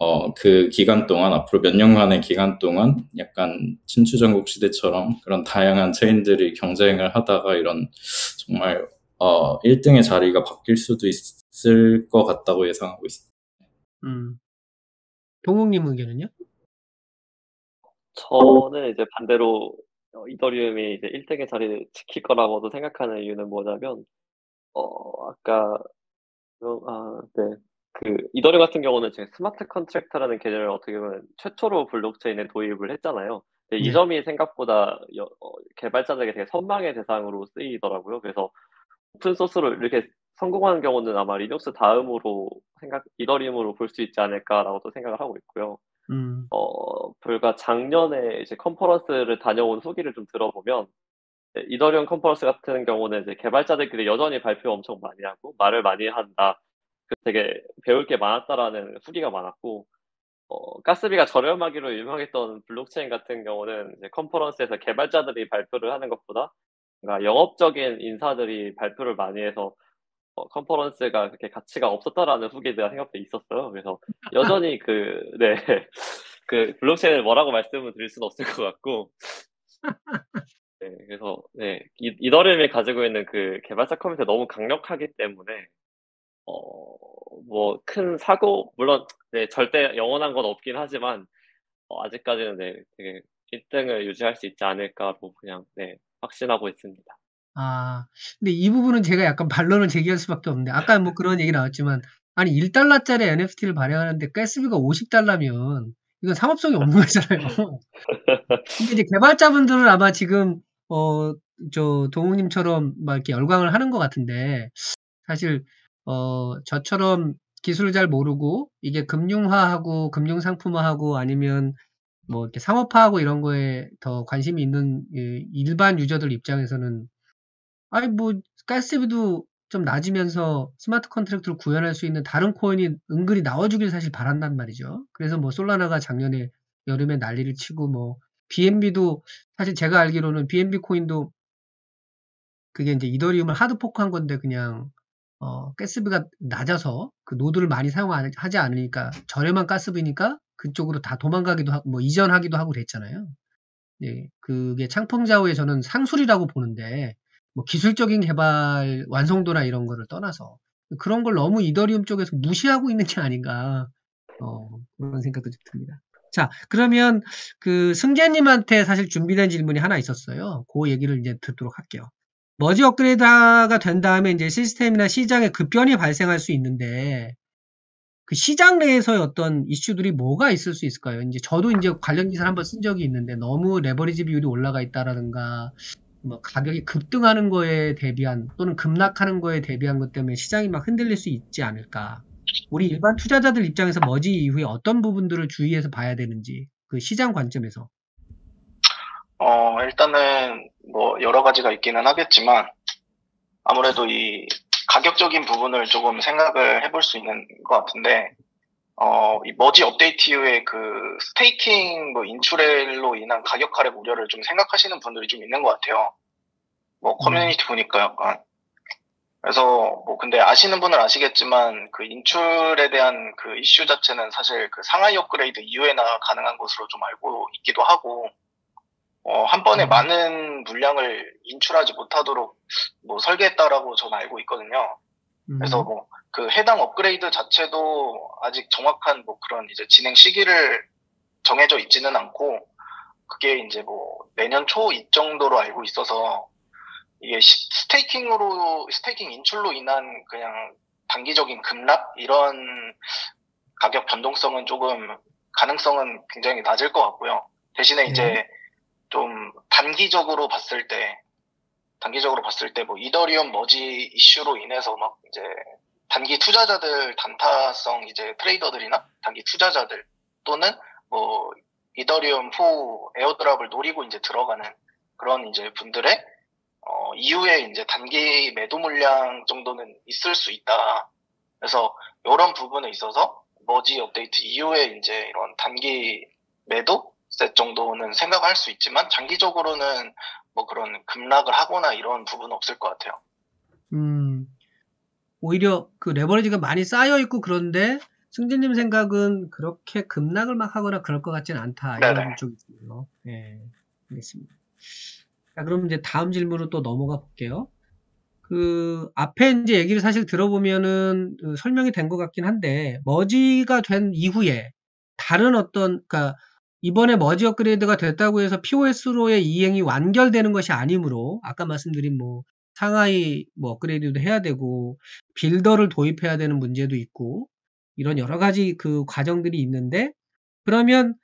어, 그 기간 동안, 앞으로 몇 년간의 기간 동안 약간 친추전국 시대처럼 그런 다양한 체인들이 경쟁을 하다가 이런 정말, 어, 1등의 자리가 바뀔 수도 있을 것 같다고 예상하고 있습니다. 음. 동욱님 의견은요? 저는 이제 반대로 어, 이더리움이 이제 1등의 자리를 지킬 거라고도 생각하는 이유는 뭐냐면, 어, 아까, 어, 아, 네. 그, 이더리움 같은 경우는 지금 smart contract라는 개념을 어떻게 보면 최초로 블록체인에 도입을 했잖아요. 근데 이 네. 점이 생각보다 여- 어, 개발자들에게 되게 선망의 대상으로 쓰이더라고요. 그래서 open source로 이렇게 성공하는 경우는 아마 리눅스 다음으로 생각, 이더리움으로 볼 수 있지 않을까라고도 생각을 하고 있고요. 음, 어, 불과 작년에 이제 컨퍼런스를 다녀온 후기를 좀 들어보면, 네, 이더리움 컨퍼런스 같은 경우는 이제 개발자들끼리 여전히 발표 엄청 많이 하고, 말을 많이 한다. 그 되게 배울 게 많았다라는 후기가 많았고, 어, 가스비가 저렴하기로 유명했던 블록체인 같은 경우는 컨퍼런스에서 개발자들이 발표를 하는 것보다 뭔가 영업적인 인사들이 발표를 많이 해서 어, 컨퍼런스가 그렇게 가치가 없었다라는 후기가 생각보다 있었어요. 그래서 여전히 그, 네, 그 블록체인을 뭐라고 말씀을 드릴 수는 없을 것 같고, 네, 그래서 네, 이, 이더리움이 가지고 있는 그 개발자 커뮤니티가 너무 강력하기 때문에 어, 뭐 큰 사고 물론 네, 절대 영원한 건 없긴 하지만 어, 아직까지는 네, 되게 1등을 유지할 수 있지 않을까로 그냥 네, 확신하고 있습니다. 아, 근데 이 부분은 제가 약간 반론을 제기할 수밖에 없는데, 아까 뭐 그런 얘기 나왔지만, 아니, 1달러짜리 NFT를 발행하는데 가스비가 50달러면, 이건 상업성이 없는 거잖아요. 근데 이제 개발자분들은 아마 지금, 어, 저, 동욱님처럼 막 이렇게 열광을 하는 것 같은데, 사실, 어, 저처럼 기술을 잘 모르고, 이게 금융화하고, 금융상품화하고, 아니면 뭐 이렇게 상업화하고 이런 거에 더 관심이 있는 예, 일반 유저들 입장에서는 아니 뭐 가스비도 좀 낮으면서 smart contract를 구현할 수 있는 다른 코인이 은근히 나와주길 사실 바란단 말이죠. 그래서 뭐 솔라나가 작년에 여름에 난리를 치고 뭐 BNB도 사실 제가 알기로는 BNB 코인도 그게 이제 이더리움을 hard fork한 건데 그냥 어, 가스비가 낮아서 그 노드를 많이 사용하지 않으니까 저렴한 가스비니까 그쪽으로 다 도망가기도 하고 뭐 이전하기도 하고 그랬잖아요. 예, 그게 창펑자오의 저는 상술이라고 보는데 뭐 기술적인 개발 완성도나 이런 거를 떠나서 그런 걸 너무 이더리움 쪽에서 무시하고 있는 게 아닌가 어, 그런 생각도 좀 듭니다. 자, 그러면 그 승재님한테 사실 준비된 질문이 하나 있었어요. 그 얘기를 이제 듣도록 할게요. 머지 업그레이드가 된 다음에 이제 시스템이나 시장에 급변이 발생할 수 있는데 그 시장 내에서의 어떤 이슈들이 뭐가 있을 수 있을까요? 이제 저도 이제 관련 기사를 한번 쓴 적이 있는데 너무 레버리지 비율이 올라가 있다라든가 뭐 가격이 급등하는 거에 대비한 또는 급락하는 거에 대비한 것 때문에 시장이 막 흔들릴 수 있지 않을까. 우리 일반 투자자들 입장에서 머지 이후에 어떤 부분들을 주의해서 봐야 되는지 그 시장 관점에서. 어, 일단은 뭐 여러 가지가 있기는 하겠지만 아무래도 이 가격적인 부분을 조금 생각을 해볼 수 있는 것 같은데 어, 이 머지 업데이트 이후에 그 staking 뭐 인출로 인한 가격 하락 우려를 좀 생각하시는 분들이 좀 있는 것 같아요. 뭐 커뮤니티 보니까 약간 그래서 뭐 근데 아시는 분은 아시겠지만 그 인출에 대한 그 이슈 자체는 사실 그 상하이 업그레이드 이후에나 가능한 것으로 좀 알고 있기도 하고 어, 한 번에 음. 많은 물량을 인출하지 못하도록 뭐 설계했다라고 저는 알고 있거든요. 그래서 음, 뭐그 해당 업그레이드 자체도 아직 정확한 뭐 그런 이제 진행 시기를 정해져 있지는 않고 그게 이제 뭐 내년 초 이 정도로 알고 있어서 이게 시- 스테이킹으로 스테이킹 인출로 인한 그냥 단기적인 급락 이런 가격 변동성은 조금 가능성은 굉장히 낮을 것 같고요. 대신에 네. 이제 좀 단기적으로 봤을 때 단기적으로 봤을 때 뭐 이더리움 머지 이슈로 인해서 막 이제 단기 투자자들 단타성 이제 트레이더들이나 단기 투자자들 또는 뭐 이더리움 후 에어드랍을 노리고 이제 들어가는 그런 이제 분들의 어, 이후에 이제 단기 매도 물량 정도는 있을 수 있다. 그래서 이런 부분에 있어서 머지 업데이트 이후에 이제 이런 단기 매도 셋 정도는 생각할 수 있지만 장기적으로는 뭐 그런 급락을 하거나 이런 부분은 없을 것 같아요. 음, 오히려 그 레버리지가 많이 쌓여 있고 그런데 승진님 생각은 그렇게 급락을 막 하거나 그럴 것 같지는 않다. 이런 네네. 쪽이군요. 예, 알겠습니다. 자, 그럼 이제 다음 질문으로 또 넘어가 볼게요. 그 앞에 이제 얘기를 사실 들어보면은 그 설명이 된 것 같긴 한데 머지가 된 이후에 다른 어떤 그러니까 이번에 머지 업그레이드가 됐다고 해서 POS로의 이행이 완결되는 것이 아니므로 아까 말씀드린 뭐 상하이 뭐 업그레이드도 해야 되고 빌더를 도입해야 되는 문제도 있고 이런 여러 가지 그 과정들이 있는데 그러면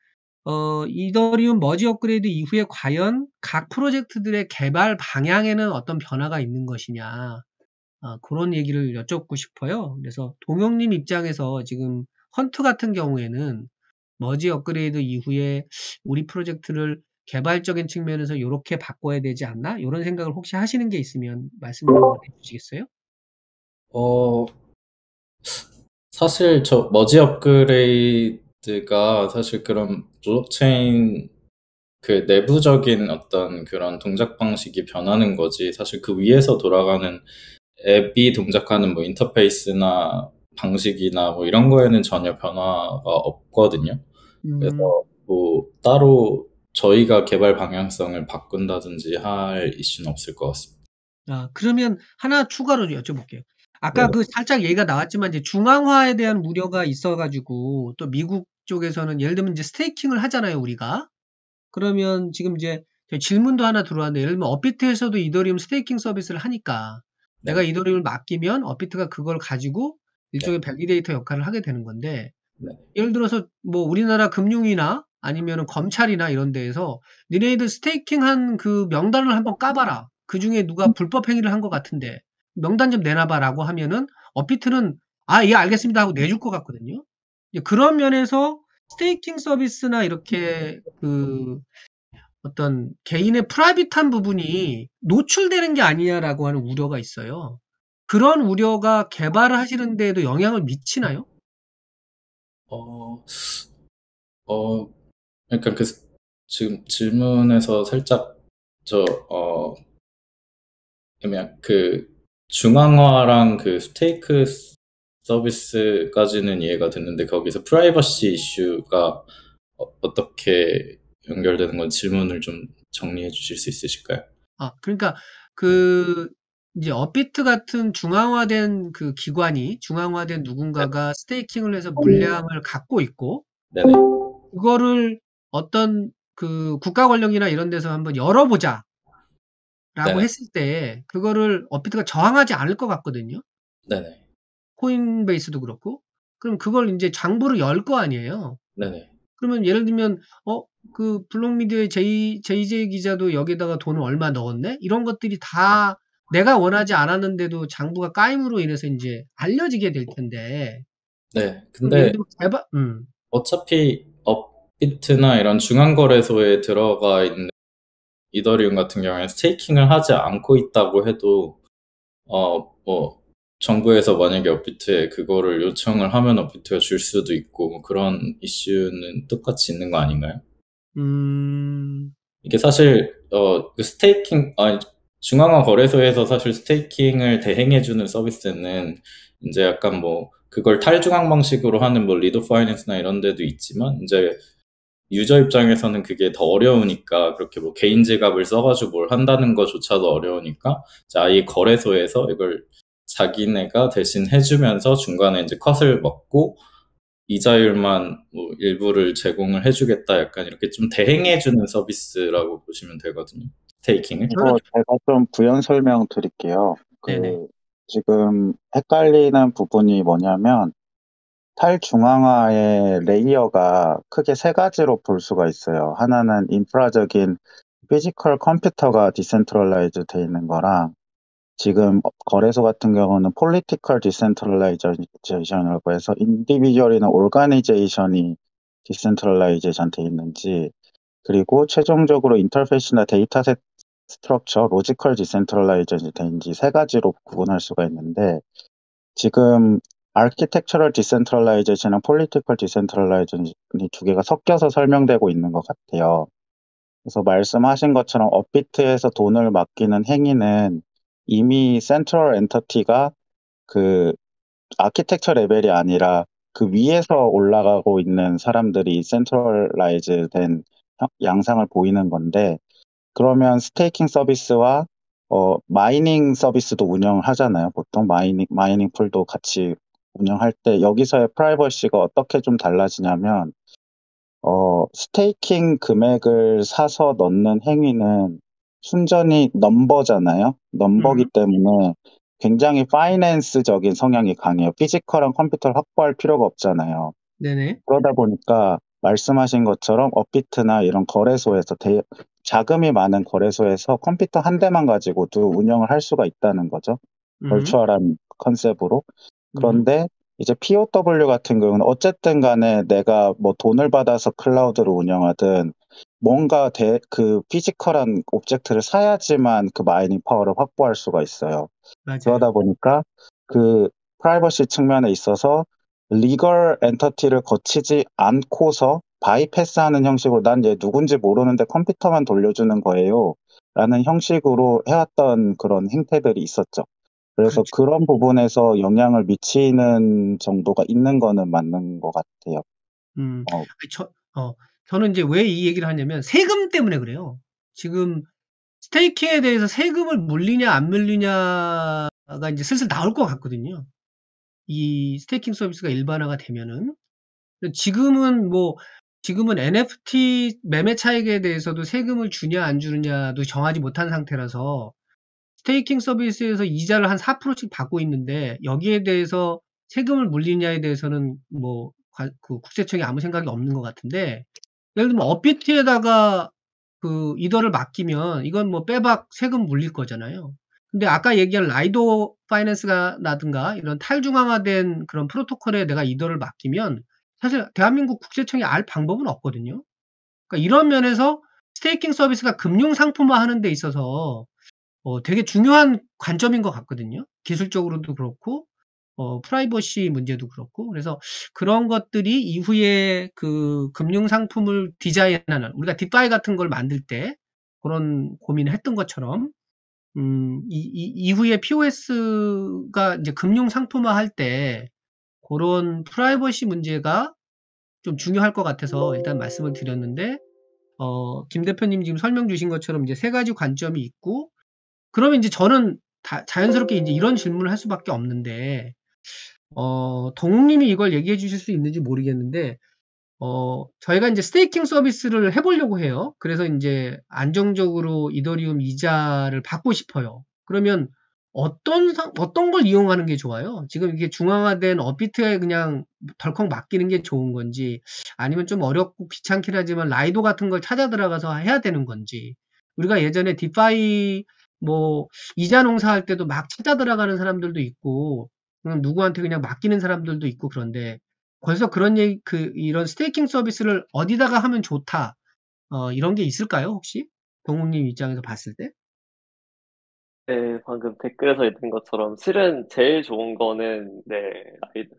어, 이더리움 머지 업그레이드 이후에 과연 각 프로젝트들의 개발 방향에는 어떤 변화가 있는 것이냐, 아, 그런 얘기를 여쭙고 싶어요. 그래서 동영님 입장에서 지금 헌트 같은 경우에는 머지 업그레이드 이후에 우리 프로젝트를 개발적인 측면에서 이렇게 바꿔야 되지 않나? 이런 생각을 혹시 하시는 게 있으면 말씀 좀 해주시겠어요? 어, 사실 저 머지 업그레이드가 사실 그런 블록체인 그 내부적인 어떤 그런 동작 방식이 변하는 거지 사실 그 위에서 돌아가는 앱이 동작하는 뭐 인터페이스나 방식이나 뭐 이런 거에는 전혀 변화가 없거든요. 음, 그래서 뭐 따로 저희가 개발 방향성을 바꾼다든지 할 이슈는 없을 것 같습니다. 아, 그러면 하나 추가로 여쭤볼게요. 아까 네. 그 살짝 얘기가 나왔지만 이제 중앙화에 대한 우려가 있어가지고 또 미국 쪽에서는 예를 들면 이제 staking을 하잖아요, 우리가. 그러면 지금 이제 질문도 하나 들어왔는데 예를 들면 업비트에서도 이더리움 staking 서비스를 하니까 네. 내가 이더리움을 맡기면 업비트가 그걸 가지고 일종의 validator 역할을 하게 되는 건데 네. 예를 들어서 뭐 우리나라 금융이나 아니면은 검찰이나 이런 데에서 니네들 staking한 그 명단을 한번 까봐라. 그 중에 누가 불법 행위를 한 것 같은데 명단 좀 내놔봐라고 하면은 업비트는 아, 예, 알겠습니다 하고 내줄 것 같거든요. 그런 면에서 staking 서비스나 이렇게 그 어떤 개인의 private한 부분이 노출되는 게 아니냐라고 하는 우려가 있어요. 그런 우려가 개발을 하시는 데에도 영향을 미치나요? 어, 어, 그러니까 그 지금 질문에서 살짝 저, 어, 그냥 그 중앙화랑 그 staking 서비스까지는 이해가 됐는데 거기서 프라이버시 이슈가 어, 떻게 연결되는 건 질문을 좀 정리해 주실 수 있으실까요? 아, 그러니까 그 이제 업비트 같은 중앙화된 그 기관이 중앙화된 누군가가 staking을 해서 물량을 갖고 있고 네네. 그거를 어떤 그 국가 권력이나 이런 데서 한번 열어보자. 라고 네네. 했을 때 그거를 업비트가 저항하지 않을 것 같거든요. 네네. 코인베이스도 그렇고. 그럼 그걸 이제 장부를 열 거 아니에요. 네네. 그러면 예를 들면 어 그 블록미디어의 제이 JJ 기자도 여기에다가 돈을 얼마 넣었네? 이런 것들이 다 내가 원하지 않았는데도 장부가 까임으로 인해서 인제 알려지게 될 텐데 네. 근데 개발 음. 어차피 업비트나 이런 중앙 거래소에 들어가 있는 이더리움 같은 경우에는 staking을 하지 않고 있다고 해도 어 뭐 정부에서 만약에 업비트에 그거를 요청을 하면 업비트가 줄 수도 있고 뭐 그런 이슈는 똑같이 있는 거 아닌가요? 음. 이게 사실 어 그 staking 아니 중앙화 거래소에서 사실 staking을 대행해 주는 서비스는 인제 약간 뭐 그걸 탈중앙 방식으로 하는 뭐 Lido Finance나 이런 데도 있지만 인제 유저 입장에서는 그게 더 어려우니까 그렇게 뭐 개인 지갑을 써 가지고 뭘 한다는 거조차도 어려우니까 이제 아예 거래소에서 이걸 자기네가 대신 해 주면서 중간에 인제 cut을 먹고 이자율만 뭐 일부를 제공을 해 주겠다 약간 이렇게 좀 대행해 주는 서비스라고 보시면 되거든요, staking을. 이거 제가 좀 부연 설명 드릴게요. 네네. 그 지금 헷갈리는 부분이 뭐냐면 탈중앙화의 layer가 크게 세 가지로 볼 수가 있어요. 하나는 인프라적인 physical 컴퓨터가 decentralized 돼 있는 거랑 지금 거래소 같은 경우는 political decentralization이라고 해서 individual이나 organization이 decentralization 돼 있는지 그리고 최종적으로 인터페이스나 dataset structure, logical decentralization이 되는지 세 가지로 구분할 수가 있는데 지금 architectural decentralization이랑 political decentralization이 두 개가 섞여서 설명되고 있는 것 같아요. 그래서 말씀하신 것처럼 업비트에서 돈을 맡기는 행위는 이미 central entity가 그 아키텍처 레벨이 아니라 그 위에서 올라가고 있는 사람들이 centralized 된 형- 양상을 보이는 건데 그러면 staking 서비스와 어, mining 서비스도 운영을 하잖아요. 보통 mining, mining pool도 같이 운영할 때 여기서의 프라이버시가 어떻게 좀 달라지냐면 어, staking 금액을 사서 넣는 행위는 순전히 넘버잖아요. 넘버기 음. 때문에 굉장히 finance적인 성향이 강해요. physical한 컴퓨터를 확보할 필요가 없잖아요. 네네. 그러다 보니까 말씀하신 것처럼 업비트나 이런 거래소에서 대, 자금이 많은 거래소에서 컴퓨터 한 대만 가지고도 운영을 할 수가 있다는 거죠. 음. virtual한 컨셉으로. 음. 그런데 이제 POW 같은 경우는 어쨌든 간에 내가 뭐 돈을 받아서 클라우드를 운영하든 뭔가 대, 그 physical한 object를 사야지만 그 mining 파워를 확보할 수가 있어요. 맞아요. 그러다 보니까 그 프라이버시 측면에 있어서 legal entity를 거치지 않고서 bypass하는 형식으로 난 얘 누군지 모르는데 컴퓨터만 돌려주는 거예요. 라는 형식으로 해왔던 그런 행태들이 있었죠. 그래서 그렇죠. 그런 부분에서 영향을 미치는 정도가 있는 거는 맞는 것 같아요. 음. 어, 저, 어, 저는 이제 왜 이 얘기를 하냐면 세금 때문에 그래요. 지금 스테이킹에 대해서 세금을 물리냐 안 물리냐가 이제 슬슬 나올 것 같거든요. 이 스테이킹 서비스가 일반화가 되면은 지금은 뭐 지금은 NFT 매매 차익에 대해서도 세금을 주냐 안 주느냐도 정하지 못한 상태라서 스테이킹 서비스에서 이자를 한 4%씩 받고 있는데 여기에 대해서 세금을 물리냐에 대해서는 뭐 관- 그 국세청이 아무 생각이 없는 것 같은데 예를 들면 업비트에다가 그 이더를 맡기면 이건 뭐 빼박 세금 물릴 거잖아요. 근데 아까 얘기한 Lido Finance가 됐든가 이런 탈중앙화된 그런 프로토콜에 내가 이더를 맡기면 사실 대한민국 국세청이 알 방법은 없거든요. 그러니까 이런 면에서 staking 서비스가 금융 상품화 하는 데 있어서 어 되게 중요한 관점인 것 같거든요. 기술적으로도 그렇고 어 프라이버시 문제도 그렇고 그래서 그런 것들이 이후에 그 금융 상품을 디자인하는 우리가 디파이 같은 걸 만들 때 그런 고민을 했던 것처럼 음, 이, 이, 이후에 POS가 이제 금융 상품화 할 때 그런 프라이버시 문제가 좀 중요할 것 같아서 일단 말씀을 드렸는데 어, 김 대표님 지금 설명 주신 것처럼 이제 세 가지 관점이 있고 그러면 이제 저는 다 자연스럽게 이제 이런 질문을 할 수밖에 없는데 어, 동욱님이 이걸 얘기해 주실 수 있는지 모르겠는데 어, 저희가 이제 스테이킹 서비스를 해보려고 해요. 그래서 이제 안정적으로 이더리움 이자를 받고 싶어요. 그러면 어떤, 어떤 걸 이용하는 게 좋아요? 지금 이게 중앙화된 업비트에 그냥 덜컥 맡기는 게 좋은 건지, 아니면 좀 어렵고 귀찮긴 하지만 라이도 같은 걸 찾아 들어가서 해야 되는 건지, 우리가 예전에 디파이 뭐 이자 농사할 때도 막 찾아 들어가는 사람들도 있고, 누구한테 그냥 맡기는 사람들도 있고 그런데 그래서 그런 얘기, 그, 이런 staking 서비스를 어디다가 하면 좋다. 어, 이런 게 있을까요, 혹시? 동욱님 입장에서 봤을 때? 네, 방금 댓글에서 있는 것처럼 실은 제일 좋은 거는 네, Lido.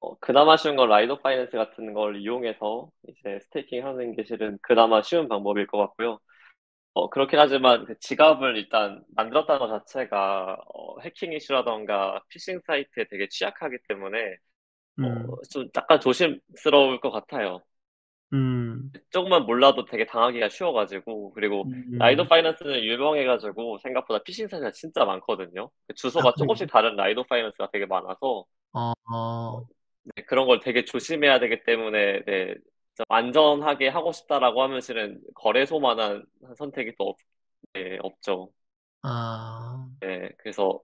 어, 그나마 쉬운 건 Lido Finance 같은 걸 이용해서 이제 staking 하는 게 실은 그나마 쉬운 방법일 것 같고요. 어, 그렇긴 하지만 그 지갑을 일단 만들었다는 것 자체가 어, 해킹 이슈라던가 피싱 사이트에 되게 취약하기 때문에 어, 음, 좀 약간 조심스러울 것 같아요. 음, 조금만 몰라도 되게 당하기가 쉬워가지고 그리고 Lido 음. Finance는 유명해가지고 생각보다 피싱 사이트가 진짜 많거든요. 그 아, 주소가 그래요? 조금씩 다른 Lido Finance가 되게 많아서 어, 어, 네, 그런 걸 되게 조심해야 되기 때문에 네, 좀 안전하게 하고 싶다라고 하면 실은 거래소만한 선택이 또 없, 네, 없죠. 아, 네, 그래서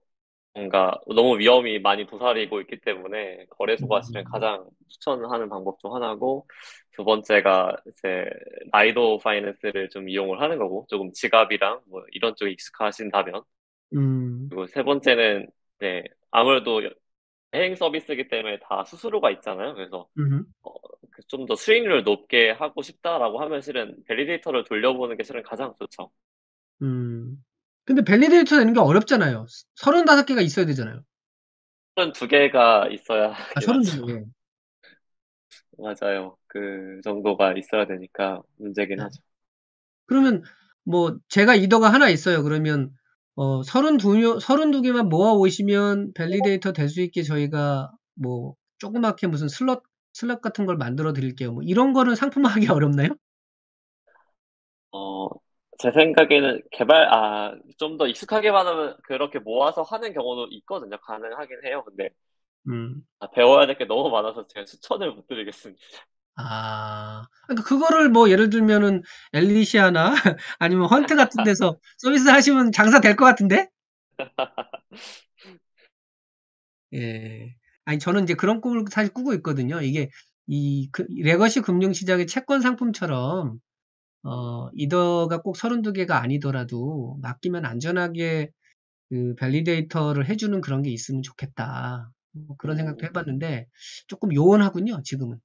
뭔가 너무 위험이 많이 도사리고 있기 때문에 거래소가 실은 음, 가장 추천하는 방법 중 하나고 두 번째가 이제 라이도 파이낸스를 좀 이용을 하는 거고 조금 지갑이랑 뭐 이런 쪽에 익숙하신다면 음, 그리고 세 번째는 네 아무래도 대행 서비스이기 때문에 다 수수료가 있잖아요. 그래서 음, 어, 좀 더 수익률을 높게 하고 싶다라고 하면 실은 validator를 돌려보는 게 실은 가장 좋죠. 음. 근데 validator 되는 게 어렵잖아요. 35개가 있어야 되잖아요. 두 개가 있어야 아, 하긴 하죠. 32개. 맞아요. 그 정도가 있어야 되니까 문제긴 네. 하죠. 그러면 뭐 제가 이더가 하나 있어요. 그러면 어 32명 32개만 모아 오시면 validator 될 수 있게 저희가 뭐 조그맣게 무슨 슬롯 슬롯 같은 걸 만들어 드릴게요. 뭐 이런 거는 상품화하기 어렵나요? 어, 제 생각에는 개발, 아, 좀 더 익숙하게만 하면 그렇게 모아서 하는 경우도 있거든요. 가능하긴 해요. 근데 음. 아, 배워야 될 게 너무 많아서 제가 추천을 못 드리겠습니다. 아. 그러니까 그거를 뭐 예를 들면은 엘리시아나 아니면 헌트 같은 데서 서비스 하시면 장사 될 것 같은데? 예. 아니 저는 이제 그런 꿈을 사실 꾸고 있거든요. 이게 이 그 legacy 금융 시장의 채권 상품처럼 어 이더가 꼭 32개가 아니더라도 맡기면 안전하게 그 validator를 해 주는 그런 게 있으면 좋겠다. 뭐 그런 생각도 해 봤는데 쪼끔 요원하군요, 지금은.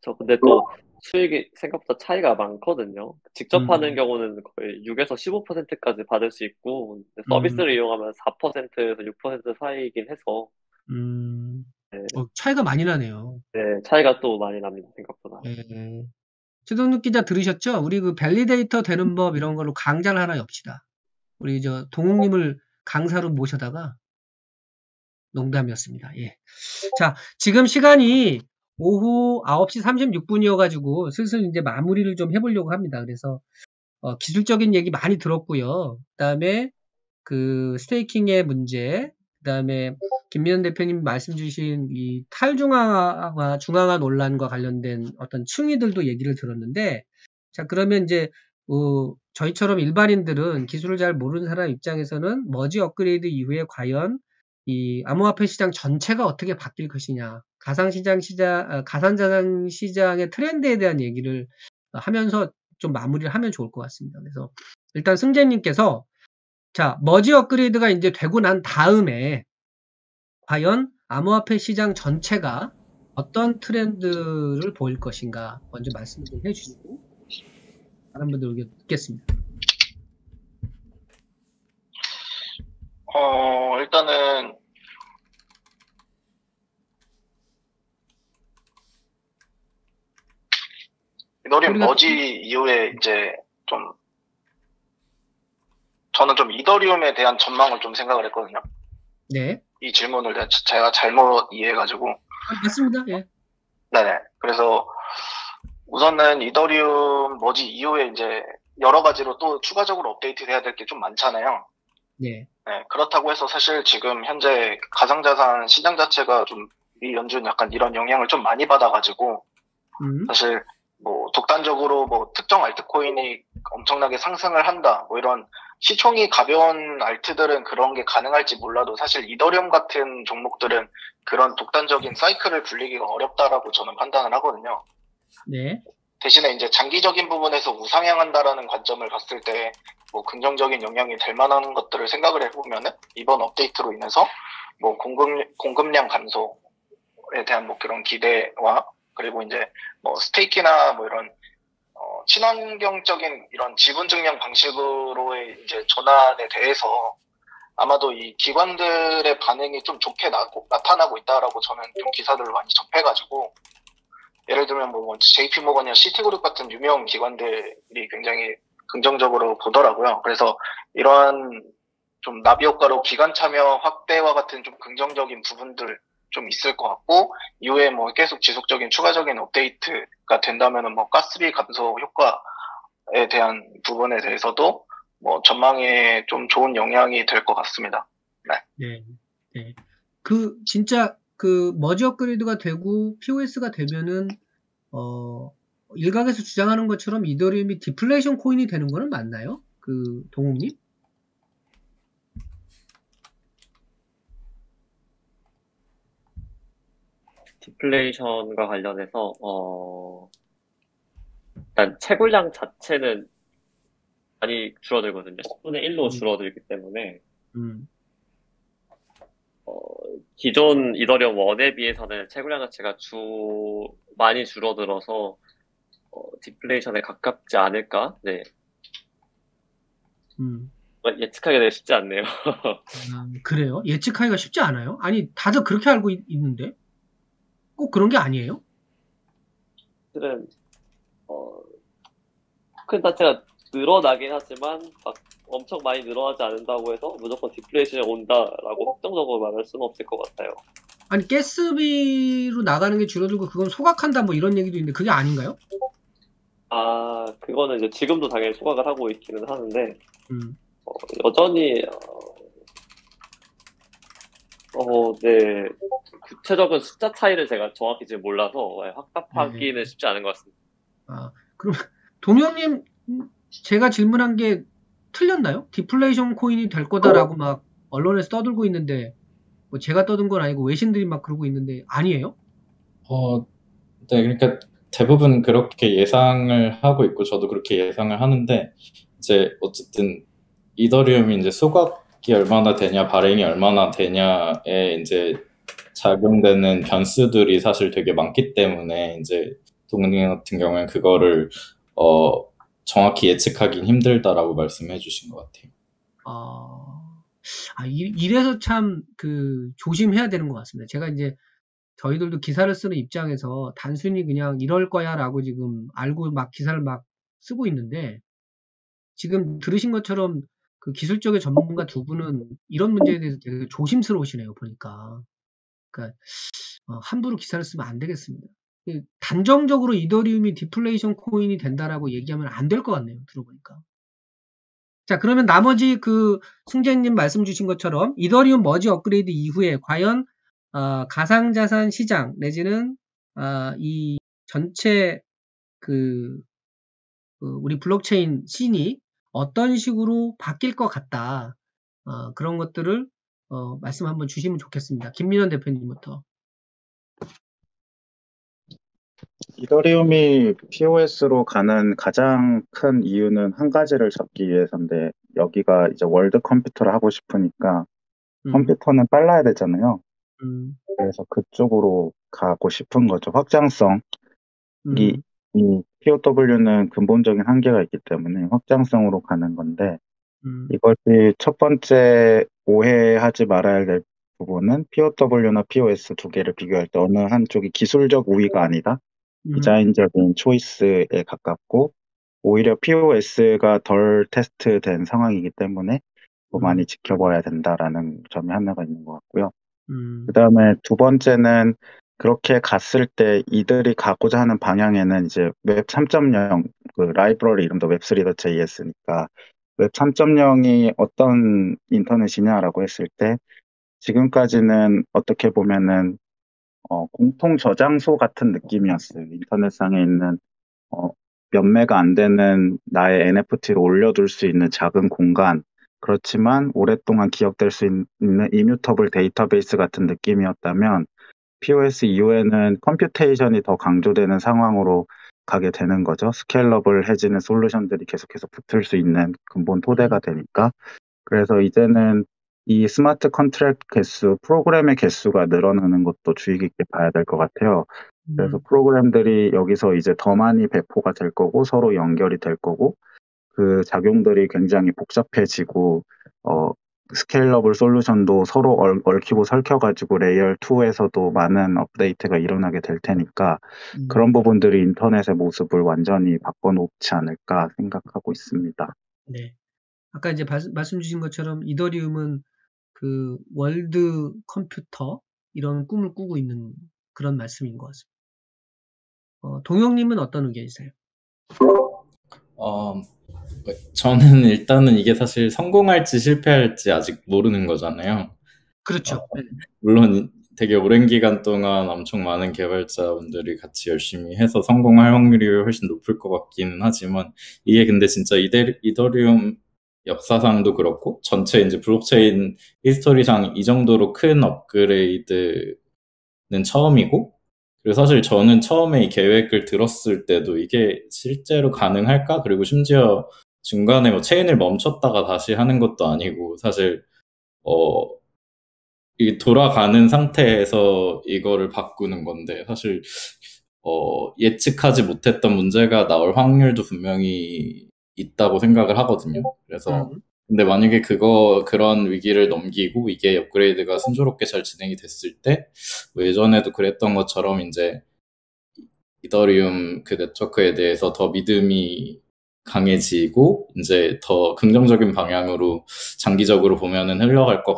저 근데 또 수익이 생각보다 차이가 많거든요. 직접 하는 음. 경우는 거의 6에서 15%까지 받을 수 있고 음. 서비스를 이용하면 4%에서 6% 사이이긴 해서 음. 네, 어 차이가 많이 나네요. 네, 차이가 또 많이 납니다. 생각보다. 예. 최동욱 기자 들으셨죠? 우리 그 validator 되는 법 이런 걸로 강좌를 하나 엽시다. 우리 저 동욱 님을 강사로 모셔다가 농담이었습니다. 예. 자, 지금 시간이 오후 9시 36분이어 가지고 슬슬 이제 마무리를 좀 해 보려고 합니다. 그래서 어 기술적인 얘기 많이 들었고요. 그다음에 그 스테이킹의 문제, 그다음에 김민현 대표님 말씀 주신 이 탈중앙화 중앙화 논란과 관련된 어떤 층위들도 얘기를 들었는데 자, 그러면 이제 어 저희처럼 일반인들은 기술을 잘 모르는 사람 입장에서는 머지 업그레이드 이후에 과연 이 암호화폐 시장 전체가 어떻게 바뀔 것이냐. 가상시장 시장 아 가상자산 시장의 트렌드에 대한 얘기를 하면서 좀 마무리를 하면 좋을 것 같습니다. 그래서 일단 승재 님께서 자, 머지 업그레이드가 인제 되고 난 다음에 과연 암호화폐 시장 전체가 어떤 트렌드를 보일 것인가 먼저 말씀 좀 해주시고 다른 분들 의견 듣겠습니다. 어, 일단은 우리가- 머지 이후에 이제 좀 저는 좀 이더리움에 대한 전망을 좀 생각을 했거든요. 네, 이 질문을 내- 제가 잘못 이해해가지고 아, 맞습니다. 예. 네네. 그래서 우선은 이더리움 머지 이후에 이제 여러 가지로 또 추가적으로 업데이트 해야 될 게 좀 많잖아요. 네, 네, 그렇다고 해서 사실 지금 현재 가상자산 시장 자체가 좀 이 연준 약간 이런 영향을 좀 많이 받아가지고 음, 사실 뭐 독단적으로 뭐 특정 알트코인이 엄청나게 상승을 한다 뭐 이런 시총이 가벼운 알트들은 그런 게 가능할지 몰라도 사실 이더리움 같은 종목들은 그런 독단적인 사이클을 굴리기가 어렵다라고 저는 판단을 하거든요. 네, 대신에 이제 장기적인 부분에서 우상향한다라는 관점을 봤을 때 뭐 긍정적인 영향이 될 만한 것들을 생각을 해보면은 이번 업데이트로 인해서 뭐 공급 공급량 감소에 대한 뭐 그런 기대와 그리고 이제 뭐 스테이키나 뭐 이런 어, 친환경적인 이런 지분 증명 방식으로의 이제 전환에 대해서 아마도 이 기관들의 반응이 좀 좋게 나, 나타나고 있다라고 저는 좀 기사들을 많이 접해가지고 예를 들면 뭐 JP 모건이나 시티그룹 같은 유명 기관들이 굉장히 긍정적으로 보더라고요. 그래서 이러한 좀 나비 효과로 기관 참여 확대와 같은 좀 긍정적인 부분들 좀 있을 것 같고 이후에 뭐 계속 지속적인 추가적인 업데이트가 된다면은 뭐 가스비 감소 효과에 대한 부분에 대해서도 뭐 전망에 좀 좋은 영향이 될 것 같습니다. 네, 네. 그 진짜 그 머지 업그레이드가 되고 POS가 되면은 어 일각에서 주장하는 것처럼 이더리움이 디플레이션 코인이 되는 거는 맞나요? 그 동욱님? 디플레이션과 관련해서 어 일단 채굴량 자체는 많이 줄어들거든요. 10분의 1로 줄어들기 때문에 음, 어, 기존 이더리움 1에 비해서는 채굴량 자체가 주 많이 줄어들어서 어, 디플레이션에 가깝지 않을까? 네. 음. 어, 예측하기가 쉽지 않네요. 아, 그래요? 예측하기가 쉽지 않아요? 아니, 다들 그렇게 알고 있, 는데 꼭 그런 게 아니에요? 사실은 어, 토큰 자체가 늘어나긴 하지만 막 엄청 많이 늘어나지 않는다고 해서 무조건 디플레이션이 온다라고 확정적으로 말할 수는 없을 것 같아요. 아니, 가스비로 나가는 게 줄어들고 그건 소각한다 뭐 이런 얘기도 있는데 그게 아닌가요? 아, 그거는 이제 지금도 당연히 소각을 하고 있기는 하는데 음, 어, 여전히 어, 어, 네 구체적인 숫자 차이를 제가 정확히 지금 몰라서 예, 확답하기는 네. 쉽지 않은 것 같습니다. 아, 그럼 동영님, 음, 제가 질문한 게 틀렸나요? 디플레이션 코인이 될 거다라고 막 언론에서 떠들고 있는데 뭐 제가 떠든 건 아니고 외신들이 막 그러고 있는데 아니에요? 어, 네, 그러니까 대부분 그렇게 예상을 하고 있고 저도 그렇게 예상을 하는데 이제 어쨌든 이더리움이 이제 소각 이 얼마나 되냐, 발행이 얼마나 되냐에 이제 작용되는 변수들이 사실 되게 많기 때문에 이제 동ling 같은 경우에는 그거를 어, 정확히 예측하긴 힘들다라고 말씀해 주신 것 같아요. 아, 아, 이- 이래서 참 그 조심해야 되는 것 같습니다. 제가 이제 저희들도 기사를 쓰는 입장에서 단순히 그냥 이럴 거야라고 지금 알고 막 기사를 막 쓰고 있는데 지금 들으신 것처럼 그 기술적인 전문가 두 분은 이런 문제에 대해서 되게 조심스러우시네요, 보니까. 그러니까 어, 함부로 기사를 쓰면 안 되겠습니다. 그 단정적으로 이더리움이 디플레이션 코인이 된다라고 얘기하면 안 될 것 같네요, 들어보니까. 자, 그러면 나머지 그 승재님 말씀 주신 것처럼 이더리움 머지 업그레이드 이후에 과연 어, 가상자산 시장 내지는 어, 이 전체 그, 그 우리 블록체인 scene이 어떤 식으로 바뀔 것 같다. 어, 그런 것들을 어, 말씀 한번 주시면 좋겠습니다. 김민원 대표님부터. 이더리움이 POS로 가는 가장 큰 이유는 한 가지를 잡기 위해서인데 여기가 이제 월드 컴퓨터를 하고 싶으니까 음, 컴퓨터는 빨라야 되잖아요. 음, 그래서 그쪽으로 가고 싶은 거죠. 확장성. 음, 이, 이 POW는 근본적인 한계가 있기 때문에 확장성으로 가는 건데 음, 이것이 첫 번째 오해하지 말아야 될 부분은 POW나 POS 두 개를 비교할 때 어느 한쪽이 기술적 우위가 아니다. 음, 디자인적인 초이스에 가깝고 오히려 POS가 덜 테스트된 상황이기 때문에 더 음. 많이 지켜봐야 된다라는 점이 하나가 있는 것 같고요. 음, 그 다음에 두 번째는 그렇게 갔을 때 이들이 가고자 하는 방향에는 이제 웹 3.0, 그 라이브러리 이름도 Web3.js니까 웹 3.0이 어떤 인터넷이냐라고 했을 때 지금까지는 어떻게 보면은 어, 공통 저장소 같은 느낌이었어요. 인터넷상에 있는 어, 연매가 안 되는 나의 NFT를 올려둘 수 있는 작은 공간. 그렇지만 오랫동안 기억될 수 있는 immutable 데이터베이스 같은 느낌이었다면 POS 이후에는 computation이 더 강조되는 상황으로 가게 되는 거죠. scalable 해지는 솔루션들이 계속해서 붙을 수 있는 근본 토대가 되니까. 그래서 이제는 이 smart contract 개수, 프로그램의 개수가 늘어나는 것도 주의 깊게 봐야 될 것 같아요. 그래서 음, 프로그램들이 여기서 이제 더 많이 배포가 될 거고 서로 연결이 될 거고 그 작용들이 굉장히 복잡해지고 어 scalable 솔루션도 서로 얽, 얽히고 설켜가지고 layer 2에서도 많은 업데이트가 일어나게 될 테니까 음. 그런 부분들이 인터넷의 모습을 완전히 바꿔놓지 않을까 생각하고 있습니다. 네. 아까 이제 바- 말씀 주신 것처럼 이더리움은 그 월드 컴퓨터 이런 꿈을 꾸고 있는 그런 말씀인 것 같습니다. 어, 동영님은 어떤 의견이세요? 어, 저는 일단은 이게 사실 성공할지 실패할지 아직 모르는 거잖아요. 그렇죠. 네. 물론 되게 오랜 기간 동안 엄청 많은 개발자분들이 같이 열심히 해서 성공할 확률이 훨씬 높을 것 같기는 하지만 이게 근데 진짜 이데, 이더리움 역사상도 그렇고 전체 이제 블록체인 히스토리상 이 정도로 큰 업그레이드는 처음이고 그리고 사실 저는 처음에 이 계획을 들었을 때도 이게 실제로 가능할까? 그리고 심지어 중간에 뭐 체인을 멈췄다가 다시 하는 것도 아니고 사실 어 이게 돌아가는 상태에서 이거를 바꾸는 건데 사실 어 예측하지 못했던 문제가 나올 확률도 분명히 있다고 생각을 하거든요. 그래서 음, 근데 만약에 그거 그런 위기를 넘기고 이게 업그레이드가 순조롭게 잘 진행이 됐을 때 뭐 예전에도 그랬던 것처럼 이제 이더리움 그 네트워크에 대해서 더 믿음이 강해지고 이제 더 긍정적인 방향으로 장기적으로 보면은 흘러갈 것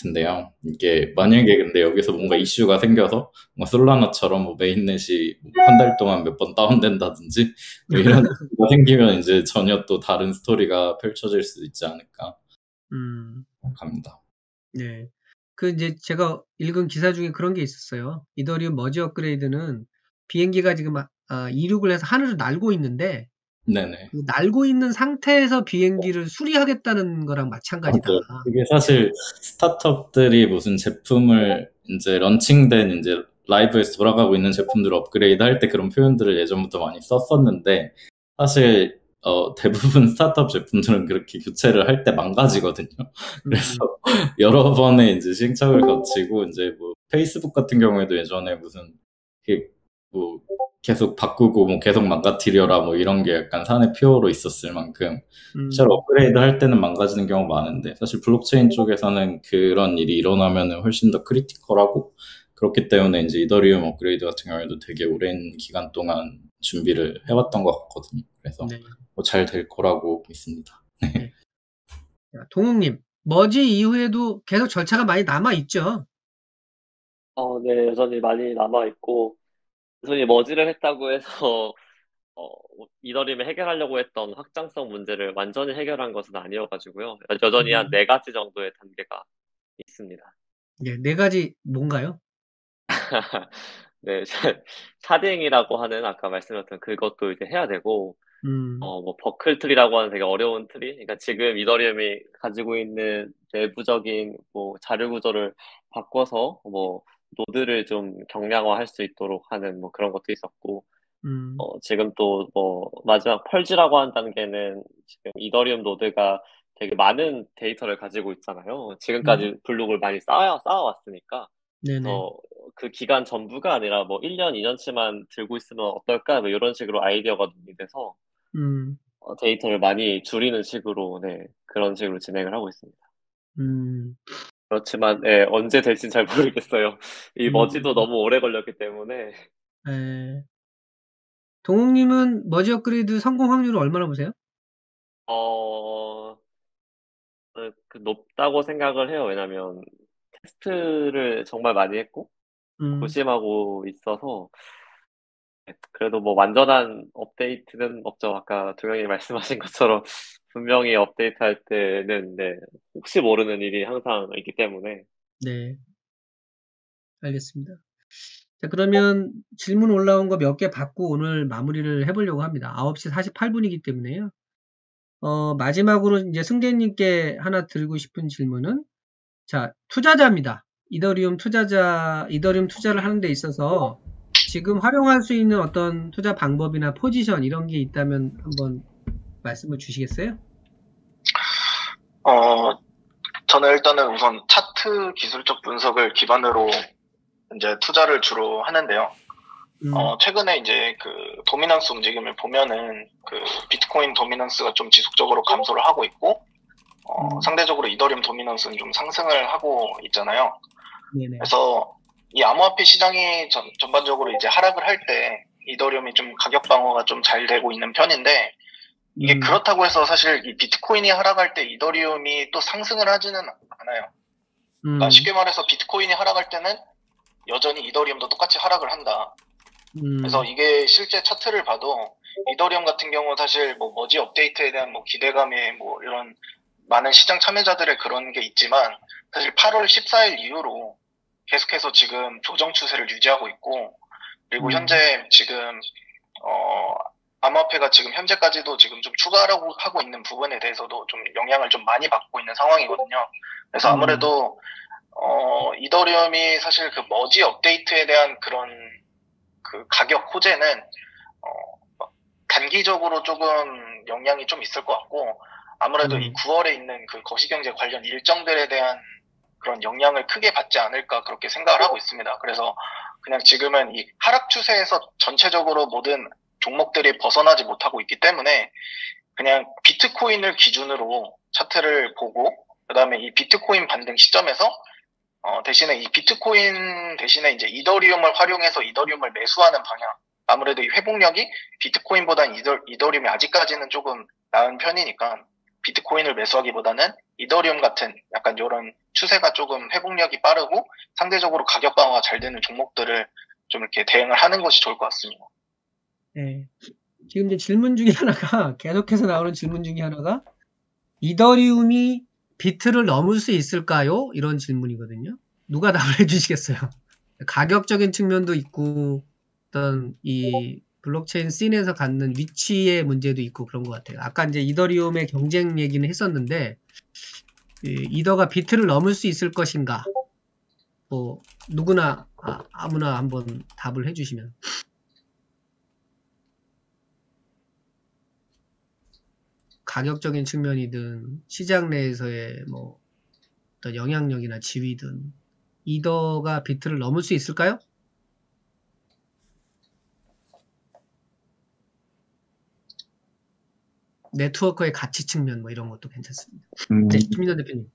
같은데요. 이게 만약에 근데 여기서 뭔가 이슈가 생겨서 뭐 솔라나처럼 뭐 메인넷이 한 달 동안 몇 번 다운된다든지 뭐 이런 이슈가 생기면 이제 전혀 또 다른 스토리가 펼쳐질 수 있지 않을까 음, 생각합니다. 네. 그 이제 제가 읽은 기사 중에 그런 게 있었어요. 이더리움 머지 업그레이드는 비행기가 지금 아, 아, 이륙을 해서 하늘을 날고 있는데 네네. 그 날고 있는 상태에서 비행기를 수리하겠다는 거랑 마찬가지다. 맞아요. 그게 사실 스타트업들이 무슨 제품을 이제 런칭된 이제 라이브에서 돌아가고 있는 제품들을 업그레이드 할 때 그런 표현들을 예전부터 많이 썼었는데 사실 어, 대부분 스타트업 제품들은 그렇게 교체를 할 때 망가지거든요. 그래서 여러 번의 이제 시행착오를 거치고 이제 뭐 페이스북 같은 경우에도 예전에 무슨 이렇게 뭐 계속 바꾸고 뭐 계속 망가뜨려라 뭐 이런 게 약간 사내 표어로 있었을 만큼 음, 실제로 업그레이드 할 때는 망가지는 경우가 많은데 사실 블록체인 쪽에서는 그런 일이 일어나면 훨씬 더 critical하고 그렇기 때문에 이제 이더리움 업그레이드 같은 경우에도 되게 오랜 기간 동안 준비를 해왔던 것 같거든요. 그래서 네. 뭐 잘 될 거라고 믿습니다. 자, 동욱님, 머지 이후에도 계속 절차가 많이 남아 있죠. 어, 네, 여전히 많이 남아 있고, 여전히 머지를 했다고 해서, 어, 이더리움에 해결하려고 했던 확장성 문제를 완전히 해결한 것은 아니어가지고요. 여- 여전히 한 음. 네 가지 정도의 단계가 있습니다. 네, 네 가지 뭔가요? 네, sharding이라고 하는 아까 말씀드렸던 그것도 이제 해야 되고, 음, 어, 뭐, Verkle tree라고 하는 되게 어려운 트리? 그러니까 지금 이더리움이 가지고 있는 내부적인 뭐 자료 구조를 바꿔서 뭐, 노드를 좀 경량화할 수 있도록 하는 뭐 그런 것도 있었고, 음, 어, 지금 또 뭐, 마지막 Purge라고 하는 단계는 지금 이더리움 노드가 되게 많은 데이터를 가지고 있잖아요. 지금까지 블록을 많이 쌓아, 쌓아왔으니까. 그래서 그 기간 전부가 아니라 뭐 1년, 2년치만 들고 있으면 어떨까? 뭐 이런 식으로 아이디어가 논의돼서 음, 어, 데이터를 많이 줄이는 식으로 네, 그런 식으로 진행을 하고 있습니다. 음, 그렇지만 네, 언제 될진 잘 모르겠어요. 이 음. 머지도 너무 오래 걸렸기 때문에 에. 동욱 님은 머지 업그레이드 성공 확률을 얼마나 보세요? 어, 어, 그 높다고 생각을 해요. 왜냐면 테스트를 정말 많이 했고 음, 고심하고 있어서 네, 그래도 뭐 완전한 업데이트는 없죠. 아까 동영이 말씀하신 것처럼 분명히 업데이트할 때는 네, 혹시 모르는 일이 항상 있기 때문에 네. 알겠습니다. 자, 그러면 질문 올라온 거 몇 개 받고 오늘 마무리를 해보려고 합니다. 9시 48분이기 때문에요. 어, 마지막으로 이제 승재님께 하나 드리고 싶은 질문은 자, 투자자입니다. 이더리움 투자자, 이더리움 투자를 하는 데 있어서 지금 활용할 수 있는 어떤 투자 방법이나 포지션 이런 게 있다면 한번 말씀을 주시겠어요? 어, 저는 일단은 우선 차트 기술적 분석을 기반으로 이제 투자를 주로 하는데요. 음, 어, 최근에 이제 그 도미넌스 움직임을 보면은 그 비트코인 도미넌스가 좀 지속적으로 감소를 하고 있고, 어, 음. 상대적으로 이더리움 도미넌스는 좀 상승을 하고 있잖아요. 네네. 그래서 이 암호화폐 시장이 전, 전반적으로 이제 하락을 할 때 이더리움이 좀 가격 방어가 좀 잘 되고 있는 편인데 이게 음, 그렇다고 해서 사실 이 비트코인이 하락할 때 이더리움이 또 상승을 하지는 않아요. 음, 그러니까 쉽게 말해서 비트코인이 하락할 때는 여전히 이더리움도 똑같이 하락을 한다. 음, 그래서 이게 실제 차트를 봐도 이더리움 같은 경우 사실 뭐 머지 업데이트에 대한 뭐 기대감에 뭐 이런 많은 시장 참여자들의 그런 게 있지만 사실 8월 14일 이후로 계속해서 지금 조정 추세를 유지하고 있고 그리고 음. 현재 지금 어 암호화폐가 지금 현재까지도 지금 좀 추가하고 하고 있는 부분에 대해서도 좀 영향을 좀 많이 받고 있는 상황이거든요. 그래서 음. 아무래도 어 이더리움이 사실 그 머지 업데이트에 대한 그런 그 가격 호재는 어 단기적으로 조금 영향이 좀 있을 것 같고 아무래도 음. 이 9월에 있는 그 거시경제 관련 일정들에 대한 그런 영향을 크게 받지 않을까 그렇게 생각을 하고 있습니다. 그래서 그냥 지금은 이 하락 추세에서 전체적으로 모든 종목들이 벗어나지 못하고 있기 때문에 그냥 비트코인을 기준으로 차트를 보고 그다음에 이 비트코인 반등 시점에서 어, 대신에 이 비트코인 대신에 이제 이더리움을 활용해서 이더리움을 매수하는 방향. 아무래도 이 회복력이 비트코인보다는 이더, 이더리움이 아직까지는 조금 나은 편이니까 비트코인을 매수하기보다는 이더리움 같은 약간 이런 추세가 조금 회복력이 빠르고 상대적으로 가격 방어가 잘 되는 종목들을 좀 이렇게 대응을 하는 것이 좋을 것 같습니다. 네. 지금 이제 질문 중에 하나가 계속해서 나오는 질문 중에 하나가 이더리움이 비트를 넘을 수 있을까요? 이런 질문이거든요. 누가 답을 해주시겠어요? 가격적인 측면도 있고 어떤 이 블록체인 씬에서 갖는 위치의 문제도 있고 그런 것 같아요. 아까 이제 이더리움의 경쟁 얘기는 했었는데 이 이더가 비트를 넘을 수 있을 것인가? 뭐 누구나 아, 아무나 한번 답을 해주시면. 가격적인 측면이든 시장 내에서의 뭐 어떤 영향력이나 지위든 이더가 비트를 넘을 수 있을까요? 네트워크의 가치 측면 뭐 이런 것도 괜찮습니다. 음, 네, 대표님.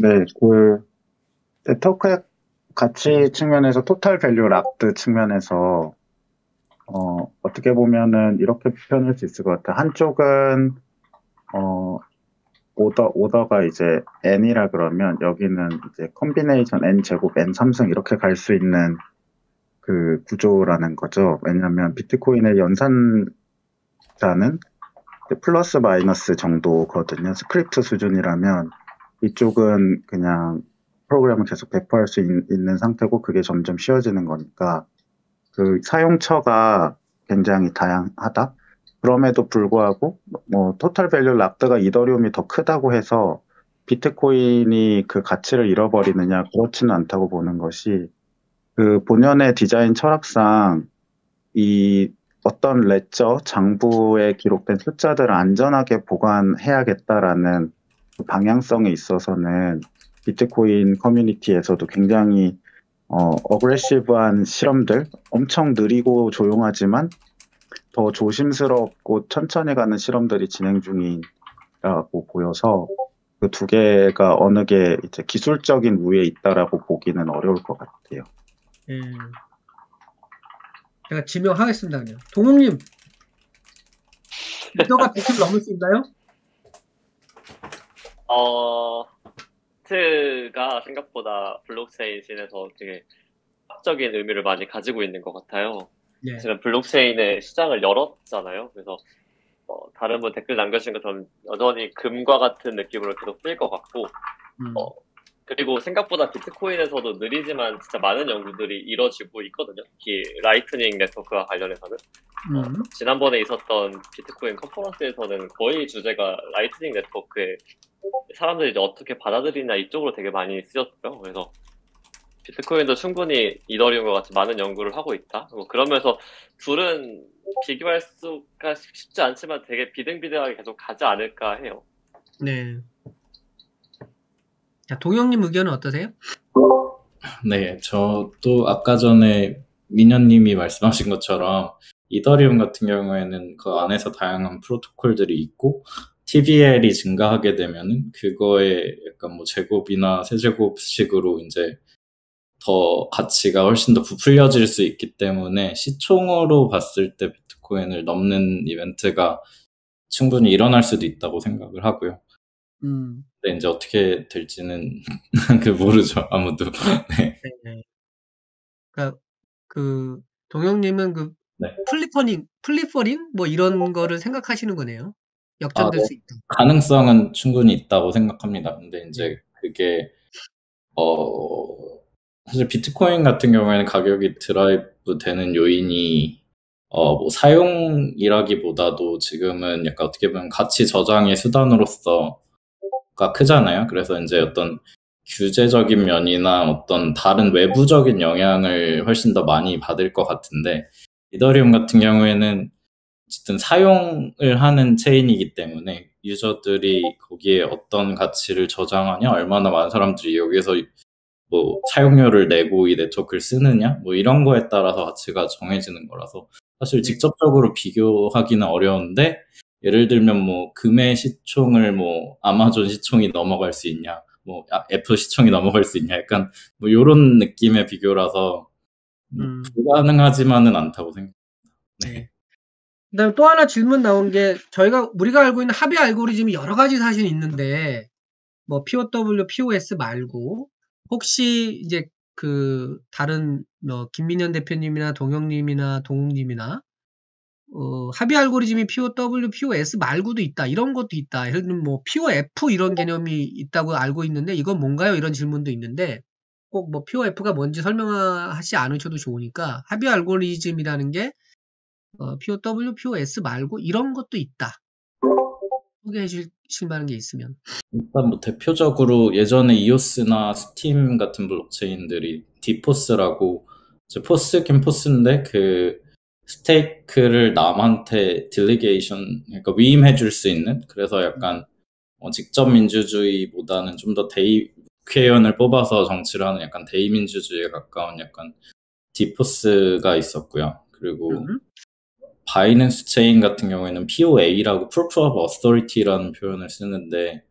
네, 그 네트워크의 가치 측면에서 total value locked 측면에서 어, 어떻게 보면은 이렇게 표현할 수 있을 것 같아요. 한쪽은 어, 오더 오더가 이제 n이라 그러면 여기는 이제 combination n 제곱 n 3승 이렇게 갈 수 있는 그 구조라는 거죠. 왜냐하면 비트코인의 연산자는 플러스 마이너스 정도거든요. 스크립트 수준이라면 이쪽은 그냥 프로그램을 계속 배포할 수 있, 는 상태고 그게 점점 쉬워지는 거니까 그 사용처가 굉장히 다양하다. 그럼에도 불구하고 뭐 total value locked가 이더리움이 더 크다고 해서 비트코인이 그 가치를 잃어버리느냐 그렇지는 않다고 보는 것이 그 본연의 디자인 철학상 이 어떤 레저 장부에 기록된 숫자들을 안전하게 보관해야겠다라는 그 방향성에 있어서는 비트코인 커뮤니티에서도 굉장히 어, 어그레시브한 실험들, 엄청 느리고 조용하지만 더 조심스럽고 천천히 가는 실험들이 진행 중이라고 보여서 그 두 개가 어느 게 이제 기술적인 우위에 있다라고 보기는 어려울 것 같아요. 예. 제가 지명하겠습니다, 그냥. 동욱님. 비터가 100을 넘을 수 있나요? 어, 비트가 생각보다 블록체인 씬에서 되게 학적인 의미를 많이 가지고 있는 것 같아요. 네. 사실은 블록체인의 시장을 열었잖아요. 그래서 어, 다른 분 댓글 남겨주신 것처럼 여전히 금과 같은 느낌으로 계속 쓸 것 같고 음. 어, 그리고 생각보다 비트코인에서도 느리지만 진짜 많은 연구들이 이뤄지고 있거든요. 특히 라이트닝 네트워크와 관련해서는 음. 지난번에 있었던 비트코인 컨퍼런스에서는 거의 주제가 라이트닝 네트워크에 사람들이 이제 어떻게 받아들이나 이쪽으로 되게 많이 쓰였어요. 그래서 비트코인도 충분히 이더리움과 같이 많은 연구를 하고 있다. 그러면서 둘은 비교할 수가 쉽지 않지만 되게 비등비등하게 계속 가지 않을까 해요. 네. 자, 동영님 의견은 어떠세요? 네, 저도 아까 전에 민현님이 말씀하신 것처럼 이더리움 같은 경우에는 그 안에서 다양한 프로토콜들이 있고 TVL이 증가하게 되면은 그거에 약간 뭐 제곱이나 세제곱식으로 이제 더 가치가 훨씬 더 부풀려질 수 있기 때문에 시총으로 봤을 때 비트코인을 넘는 이벤트가 충분히 일어날 수도 있다고 생각을 하고요. 음. 근데 이제 어떻게 될지는 그 모르죠 아무도. 네. 네. 그러니까 그 동영 님은 그 네. flippening, flippening 뭐 이런 거를 생각하시는 거네요. 역전될 아, 네. 수 있다. 가능성은 충분히 있다고 생각합니다. 근데 이제 그게 어 사실 비트코인 같은 경우에는 가격이 드라이브 되는 요인이 어 뭐 사용이라기보다도 지금은 약간 어떻게 보면 가치 저장의 수단으로서 가 크잖아요. 그래서 이제 어떤 규제적인 면이나 어떤 다른 외부적인 영향을 훨씬 더 많이 받을 것 같은데 이더리움 같은 경우에는 어쨌든 사용을 하는 체인이기 때문에 유저들이 거기에 어떤 가치를 저장하냐, 얼마나 많은 사람들이 여기에서 뭐 사용료를 내고 이 네트워크를 쓰느냐, 뭐 이런 거에 따라서 가치가 정해지는 거라서 사실 직접적으로 비교하기는 어려운데 예를 들면 뭐 금의 시총을 뭐 아마존 시총이 넘어갈 수 있냐, 뭐 아, 애플 시총이 넘어갈 수 있냐, 약간 뭐 이런 느낌의 비교라서 음. 불가능하지만은 않다고 생각합니다. 네. 그다음에 또 하나 질문 나온 게 저희가 우리가 알고 있는 합의 알고리즘이 여러 가지 사실 있는데 뭐 POW, POS 말고 혹시 이제 그 다른 뭐 김민현 대표님이나 동영님이나 동욱님이나 어, 합의 알고리즘이 POW, POS 말고도 있다. 이런 것도 있다. 예를 들면 뭐 POF 이런 개념이 있다고 알고 있는데 이건 뭔가요? 이런 질문도 있는데 꼭 뭐 POF가 뭔지 설명하지 않으셔도 좋으니까 합의 알고리즘이라는 게 어, POW, POS 말고 이런 것도 있다. 소개해 주실 만한 게 있으면. 일단 뭐 대표적으로 예전에 이오스나 스팀 같은 블록체인들이 DPoS라고 이제 PoS긴 PoS인데 그 stake를 남한테 delegation 그러니까 위임해 줄 수 있는 그래서 약간 어, 직접 민주주의보다는 좀 더 대의 국회의원을 뽑아서 정치를 하는 약간 대의민주주의에 가까운 약간 DPoS가 있었고요. 그리고 음. 바이낸스 체인 같은 경우에는 POA라고 Proof of Authority라는 표현을 쓰는데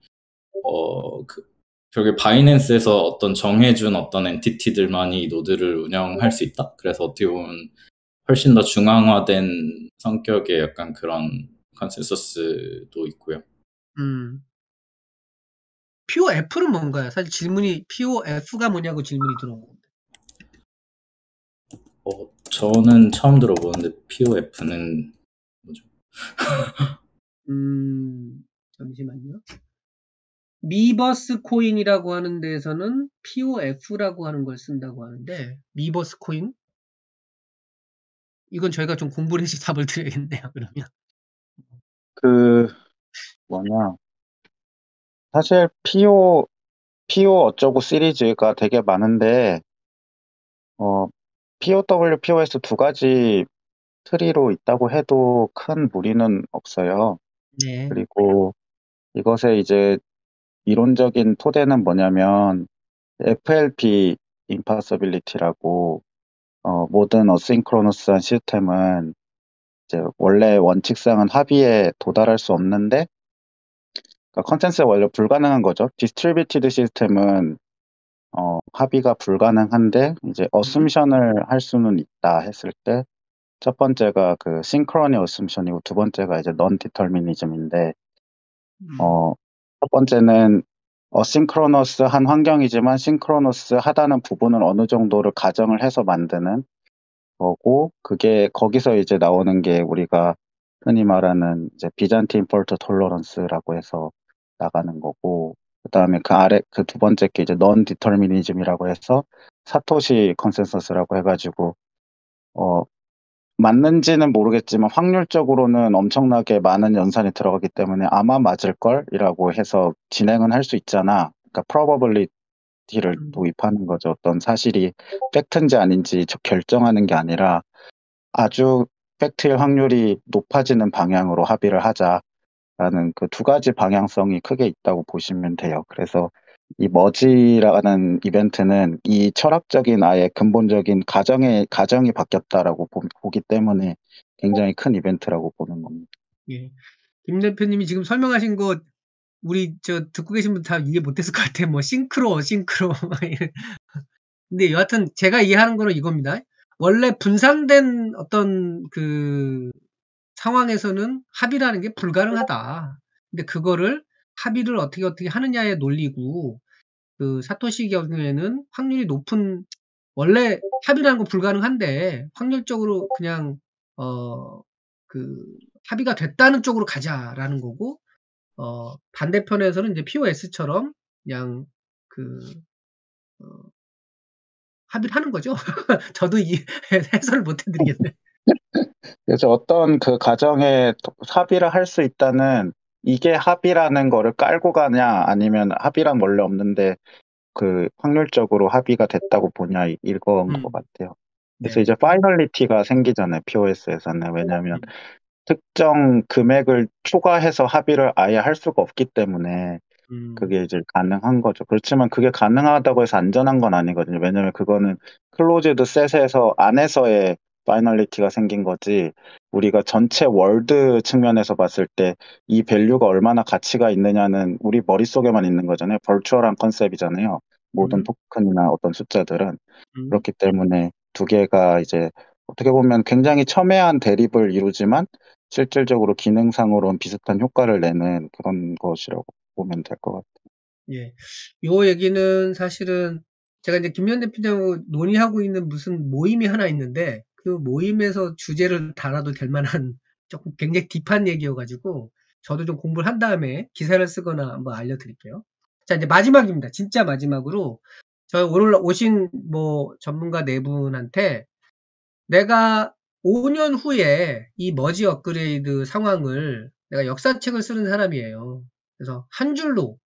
어, 그, 결국에 바이낸스에서 어떤 정해준 어떤 entity들만이 이 노드를 운영할 수 있다. 그래서 어떻게 보면 훨씬 더 중앙화된 성격의 약간 그런 consensus도 있고요. 음. POF는 뭔가요? 사실 질문이 POF가 뭐냐고 질문이 들어온 건데. 어, 저는 처음 들어보는데 POF는 뭐죠? 음, 잠시만요. 미버스 코인이라고 하는 데에서는 POF라고 하는 걸 쓴다고 하는데, 미버스 코인? 이건 저희가 좀 공부를 해서 답을 드려야겠네요, 그러면. 그 뭐냐 사실 PO PO 어쩌고 시리즈가 되게 많은데 어 POW, POS 두 가지 트리로 있다고 해도 큰 무리는 없어요. 네. 그리고 이것의 이제 이론적인 토대는 뭐냐면 FLP impossibility라고 어, 모든 asynchronous한 시스템은 이제 원래 원칙상은 합의에 도달할 수 없는데 그러니까 consensus가 원래 불가능한 거죠. distributed 시스템은 어, 합의가 불가능한데 이제 어쌔션을 할 수는 있다 했을 때 첫 번째가 그 synchrony assumption이고 두 번째가 이제 non-determinism인데 음. 어, 첫 번째는 asynchronous한 환경이지만 synchronous하다는 부분을 어느 정도를 가정을 해서 만드는 거고 그게 거기서 이제 나오는 게 우리가 흔히 말하는 이제 Byzantine fault tolerance라고 해서 나가는 거고 그다음에 그 아래 그 두 번째 게 이제 non-determinism이라고 해서 사토시 consensus라고 해가지고 어 맞는지는 모르겠지만 확률적으로는 엄청나게 많은 연산이 들어가기 때문에 아마 맞을 걸이라고 해서 진행은 할 수 있잖아. 그러니까 probability를 음. 도입하는 거죠. 어떤 사실이 팩트인지 아닌지 저- 결정하는 게 아니라 아주 팩트일 확률이 높아지는 방향으로 합의를 하자라는 그 두 가지 방향성이 크게 있다고 보시면 돼요. 그래서 이 머지라는 이벤트는 이 철학적인 아예 근본적인 가정의 가정이 바뀌었다라고 보, 보기 때문에 굉장히 큰 이벤트라고 보는 겁니다. 예. 김 대표님이 지금 설명하신 거 우리 저 듣고 계신 분 다 이해 못했을 것 같아요. 뭐 싱크로, 싱크로. 근데 여하튼 제가 이해하는 거는 이겁니다. 원래 분산된 어떤 그 상황에서는 합의라는 게 불가능하다. 근데 그거를 합의를 어떻게 어떻게 하느냐의 논리고 그 사토시 경우에는 확률이 높은 원래 합의라는 건 불가능한데 확률적으로 그냥 어 그 합의가 됐다는 쪽으로 가자라는 거고 어 반대편에서는 이제 POS처럼 그냥 그 어, 합의를 하는 거죠. 저도 이 해설을 못 해드리겠네. 그래서 어떤 그 가정에 합의를 할 수 있다는 이게 합의라는 거를 깔고 가냐 아니면 합의란 원래 없는데 그 확률적으로 합의가 됐다고 보냐 이- 이건 음. 것 같아요. 네. 그래서 이제 finality가 생기잖아요. POS에서는 왜냐하면 음. 특정 금액을 초과해서 합의를 아예 할 수가 없기 때문에 음. 그게 이제 가능한 거죠. 그렇지만 그게 가능하다고 해서 안전한 건 아니거든요. 왜냐면 그거는 closed set에서 안에서의 finality가 생긴 거지. 우리가 전체 world 측면에서 봤을 때 이 value가 얼마나 가치가 있느냐는 우리 머릿속에만 있는 거잖아요. virtual한 컨셉이잖아요. 모든 음. 토큰이나 어떤 숫자들은. 음. 그렇기 때문에 두 개가 이제 어떻게 보면 굉장히 첨예한 대립을 이루지만 실질적으로 기능상으로는 비슷한 효과를 내는 그런 것이라고 보면 될 것 같아요. 예. 요 얘기는 사실은 제가 이제 김현 대표님하고 논의하고 있는 무슨 모임이 하나 있는데 그 모임에서 주제를 달아도 될 만한 조금 굉장히 딥한 얘기여가지고 저도 좀 공부를 한 다음에 기사를 쓰거나 한번 알려드릴게요. 자, 이제 마지막입니다. 진짜 마지막으로 저 오늘 오신 뭐 전문가 네 분한테 내가 5년 후에 이 머지 업그레이드 상황을 내가 역사책을 쓰는 사람이에요. 그래서 한 줄로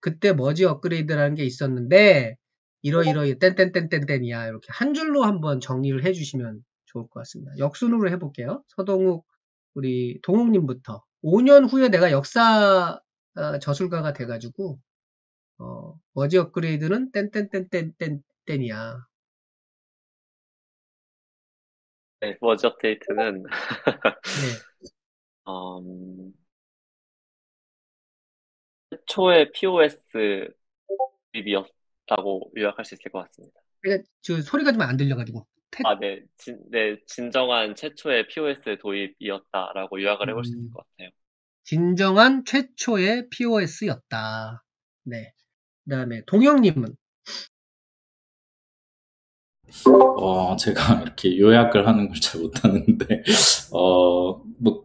그때 머지 업그레이드라는 게 있었는데 이러이러이 땡땡땡땡땡이야 이렇게 한 줄로 한번 정리를 해주시면 좋을 것 같습니다. 역순으로 해볼게요. 서동욱 우리 동욱님부터 5년 후에 내가 역사 어, 저술가가 돼가지고 어, 머지 업그레이드는 땡땡땡땡땡땡이야. 네, 머지 업데이트는 네. 음, 최초의 POS 립이었다고 요약할 수 있을 것 같습니다. 그러니까 저 소리가 좀 안 들려가지고 태- 아, 네, 진, 네, 진정한 최초의 POS 도입이었다라고 요약을 해볼 수 있을 음. 것 같아요. 진정한 최초의 POS였다. 네. 그 다음에 동영님은 어, 제가 이렇게 요약을 하는 걸 잘 못하는데, 어, 뭐,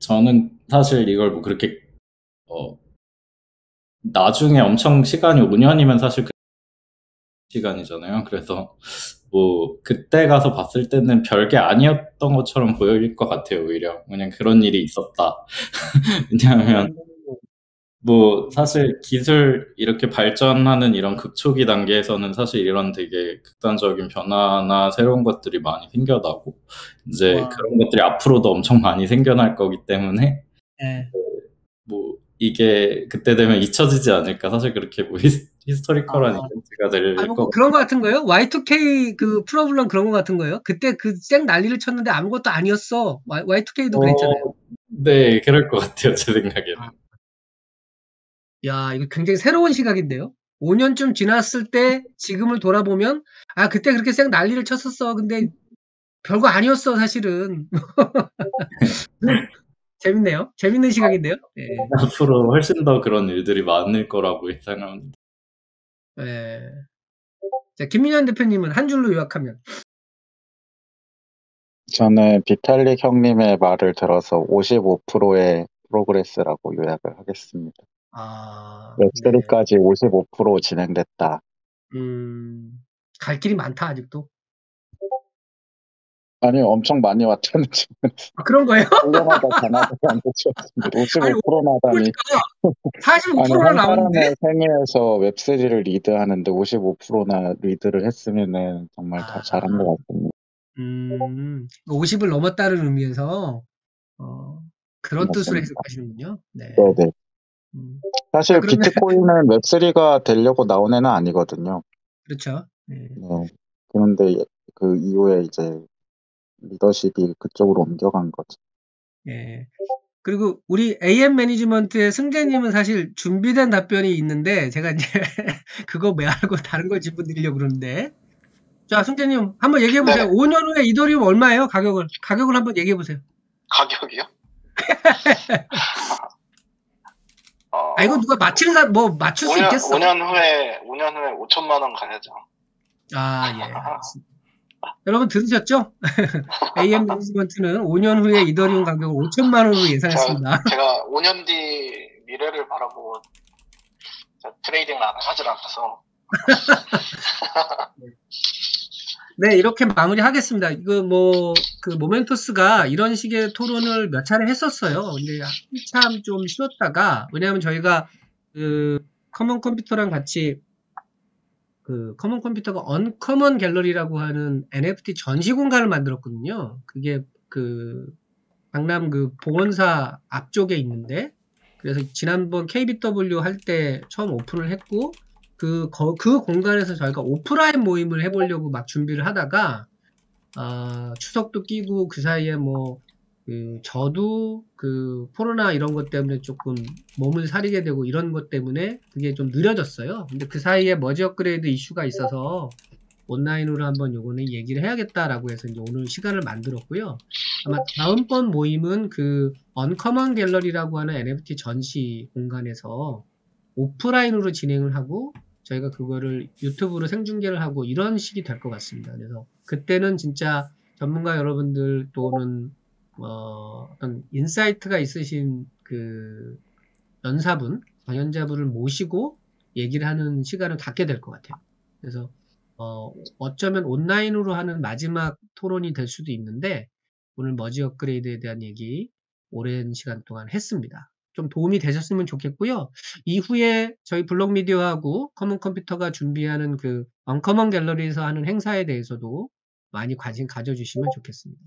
저는 사실 이걸 뭐 그렇게, 어, 나중에 엄청 시간이 5년이면 사실 그 시간이잖아요. 그래서 뭐, 그때 가서 봤을 때는 별게 아니었던 것처럼 보일 것 같아요, 오히려. 그냥 그런 일이 있었다. 왜냐하면, 뭐 사실 기술 이렇게 발전하는 이런 극초기 단계에서는 사실 이런 되게 극단적인 변화나 새로운 것들이 많이 생겨나고 이제 와. 그런 것들이 앞으로도 엄청 많이 생겨날 거기 때문에 네. 뭐 이게 그때 되면 잊혀지지 않을까 사실 그렇게 뭐 히스- historical한 아. 이벤트가 될 아, 뭐것 그런 거 같은 거예요? Y2K 그 problem 그런 거 같은 거예요? 그때 그 쌩 난리를 쳤는데 아무것도 아니었어. Y, Y2K도 그랬잖아요. 어, 네, 그럴 것 같아요, 제 생각에는. 아. 야, 이거 굉장히 새로운 시각인데요. 5년쯤 지났을 때 지금을 돌아보면 아, 그때 그렇게 쌩 난리를 쳤었어. 근데 별거 아니었어, 사실은. 재밌네요. 재밌는 시각인데요. 예. 앞으로 훨씬 더 그런 일들이 많을 거라고 예상합니다. 예. 자, 김민현 대표님은 한 줄로 요약하면 저는 비탈릭 형님의 말을 들어서 55%의 progress라고 요약을 하겠습니다. 아, 네. Web3까지 55% 진행됐다. 음, 갈 길이 많다 아직도. 아니 엄청 많이 왔다는 아, 그런 거예요? 훌륭하다 대단하다는 뜻이었습니다. 아니, 55% 나다니. 아니 45%나 한 나오는데? 생애에서 Web3를 리드하는데 55%나 리드를 했으면은 정말 다 아. 잘한 것 같습니다. 음, 50을 넘었다는 의미에서 어, 그런 뜻으로 맞습니다. 해석하시는군요. 네. 네네. 음, 사실 그러면- 비트코인은 웹3가 되려고 나온 애는 아니거든요. 그렇죠. 네. 네. 그런데 그 이후에 이제 리더십이 그쪽으로 옮겨간 거죠. 예. 그리고 우리 AM 매니지먼트의 승재님은 사실 준비된 답변이 있는데 제가 이제 그거 말고 다른 걸 짚어드리려고 그러는데 자 승재님 한번 얘기해 보세요. 네. 5년 후에 이더리움 얼마예요? 가격을 가격을 한번 얘기해 보세요. 가격이요? 어, 아 이거 누가 맞히는 사람 뭐 맞출 수 5년, 있겠어? 5년 후에 5년 후에 5천만 원 가야죠. 아 예. 여러분 들으셨죠? AM 매니지먼트는 5년 후에 이더리움 가격을 5천만 원으로 예상했습니다. 제가 5년 뒤 미래를 바라보고 저 트레이딩을 안 하질 않아서 네, 이렇게 마무리하겠습니다. 이거 뭐, 그 모멘토스가 이런 식의 토론을 몇 차례 했었어요. 근데 한참 좀 쉬었다가, 왜냐하면 저희가 그 Common Computer랑 같이 그 Common Computer가 Uncommon Gallery라고 하는 NFT 전시 공간을 만들었거든요. 그게 그 강남 그 봉은사 앞쪽에 있는데, 그래서 지난번 KBW 할 때 처음 오픈을 했고, 그, 거- 그 공간에서 저희가 오프라인 모임을 해보려고 막 준비를 하다가, 아, 추석도 끼고 그 사이에 뭐, 그, 저도 그 코로나 이런 것 때문에 조금 몸을 사리게 되고 이런 것 때문에 그게 좀 느려졌어요. 근데 그 사이에 머지 업그레이드 이슈가 있어서 온라인으로 한번 요거는 얘기를 해야겠다라고 해서 이제 오늘 시간을 만들었고요. 아마 다음번 모임은 그 Uncommon Gallery라고 하는 NFT 전시 공간에서 오프라인으로 진행을 하고 저희가 그거를 유튜브로 생중계를 하고 이런 식이 될 것 같습니다. 그래서 그때는 진짜 전문가 여러분들 또는 어, 어떤 인사이트가 있으신 그 연사분, 강연자분을 모시고 얘기를 하는 시간을 갖게 될 것 같아요. 그래서 어, 어쩌면 온라인으로 하는 마지막 토론이 될 수도 있는데 오늘 머지 업그레이드에 대한 얘기 오랜 시간 동안 했습니다. 좀 도움이 되셨으면 좋겠고요. 이후에 저희 블록 미디어하고 Common Computer가 준비하는 그 Uncommon Gallery에서 하는 행사에 대해서도 많이 관심 가져주시면 좋겠습니다.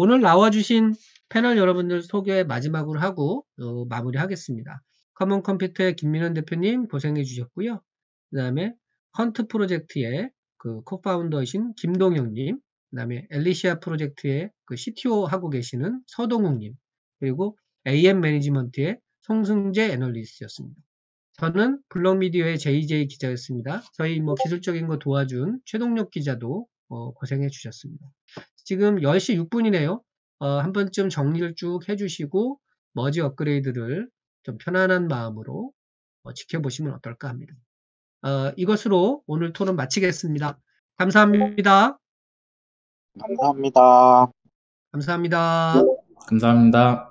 오늘 나와주신 패널 여러분들 소개 마지막으로 하고 어, 마무리하겠습니다. Common Computer의 김민현 대표님 고생해 주셨고요. 그 다음에 헌트 프로젝트의 그 코파운더이신 김동영님, 그 다음에 엘리시아 프로젝트의 그 CTO 하고 계시는 서동욱님, 그리고 AM 매니지먼트의 송승재 애널리스트였습니다. 저는 블록미디어의 JJ 기자였습니다. 저희 뭐 기술적인 거 도와준 최동력 기자도 어, 고생해 주셨습니다. 지금 10시 6분이네요. 어, 한 번쯤 정리를 쭉 해주시고 머지 업그레이드를 좀 편안한 마음으로 어, 지켜보시면 어떨까 합니다. 어, 이것으로 오늘 토론 마치겠습니다. 감사합니다. 감사합니다. 감사합니다. 감사합니다.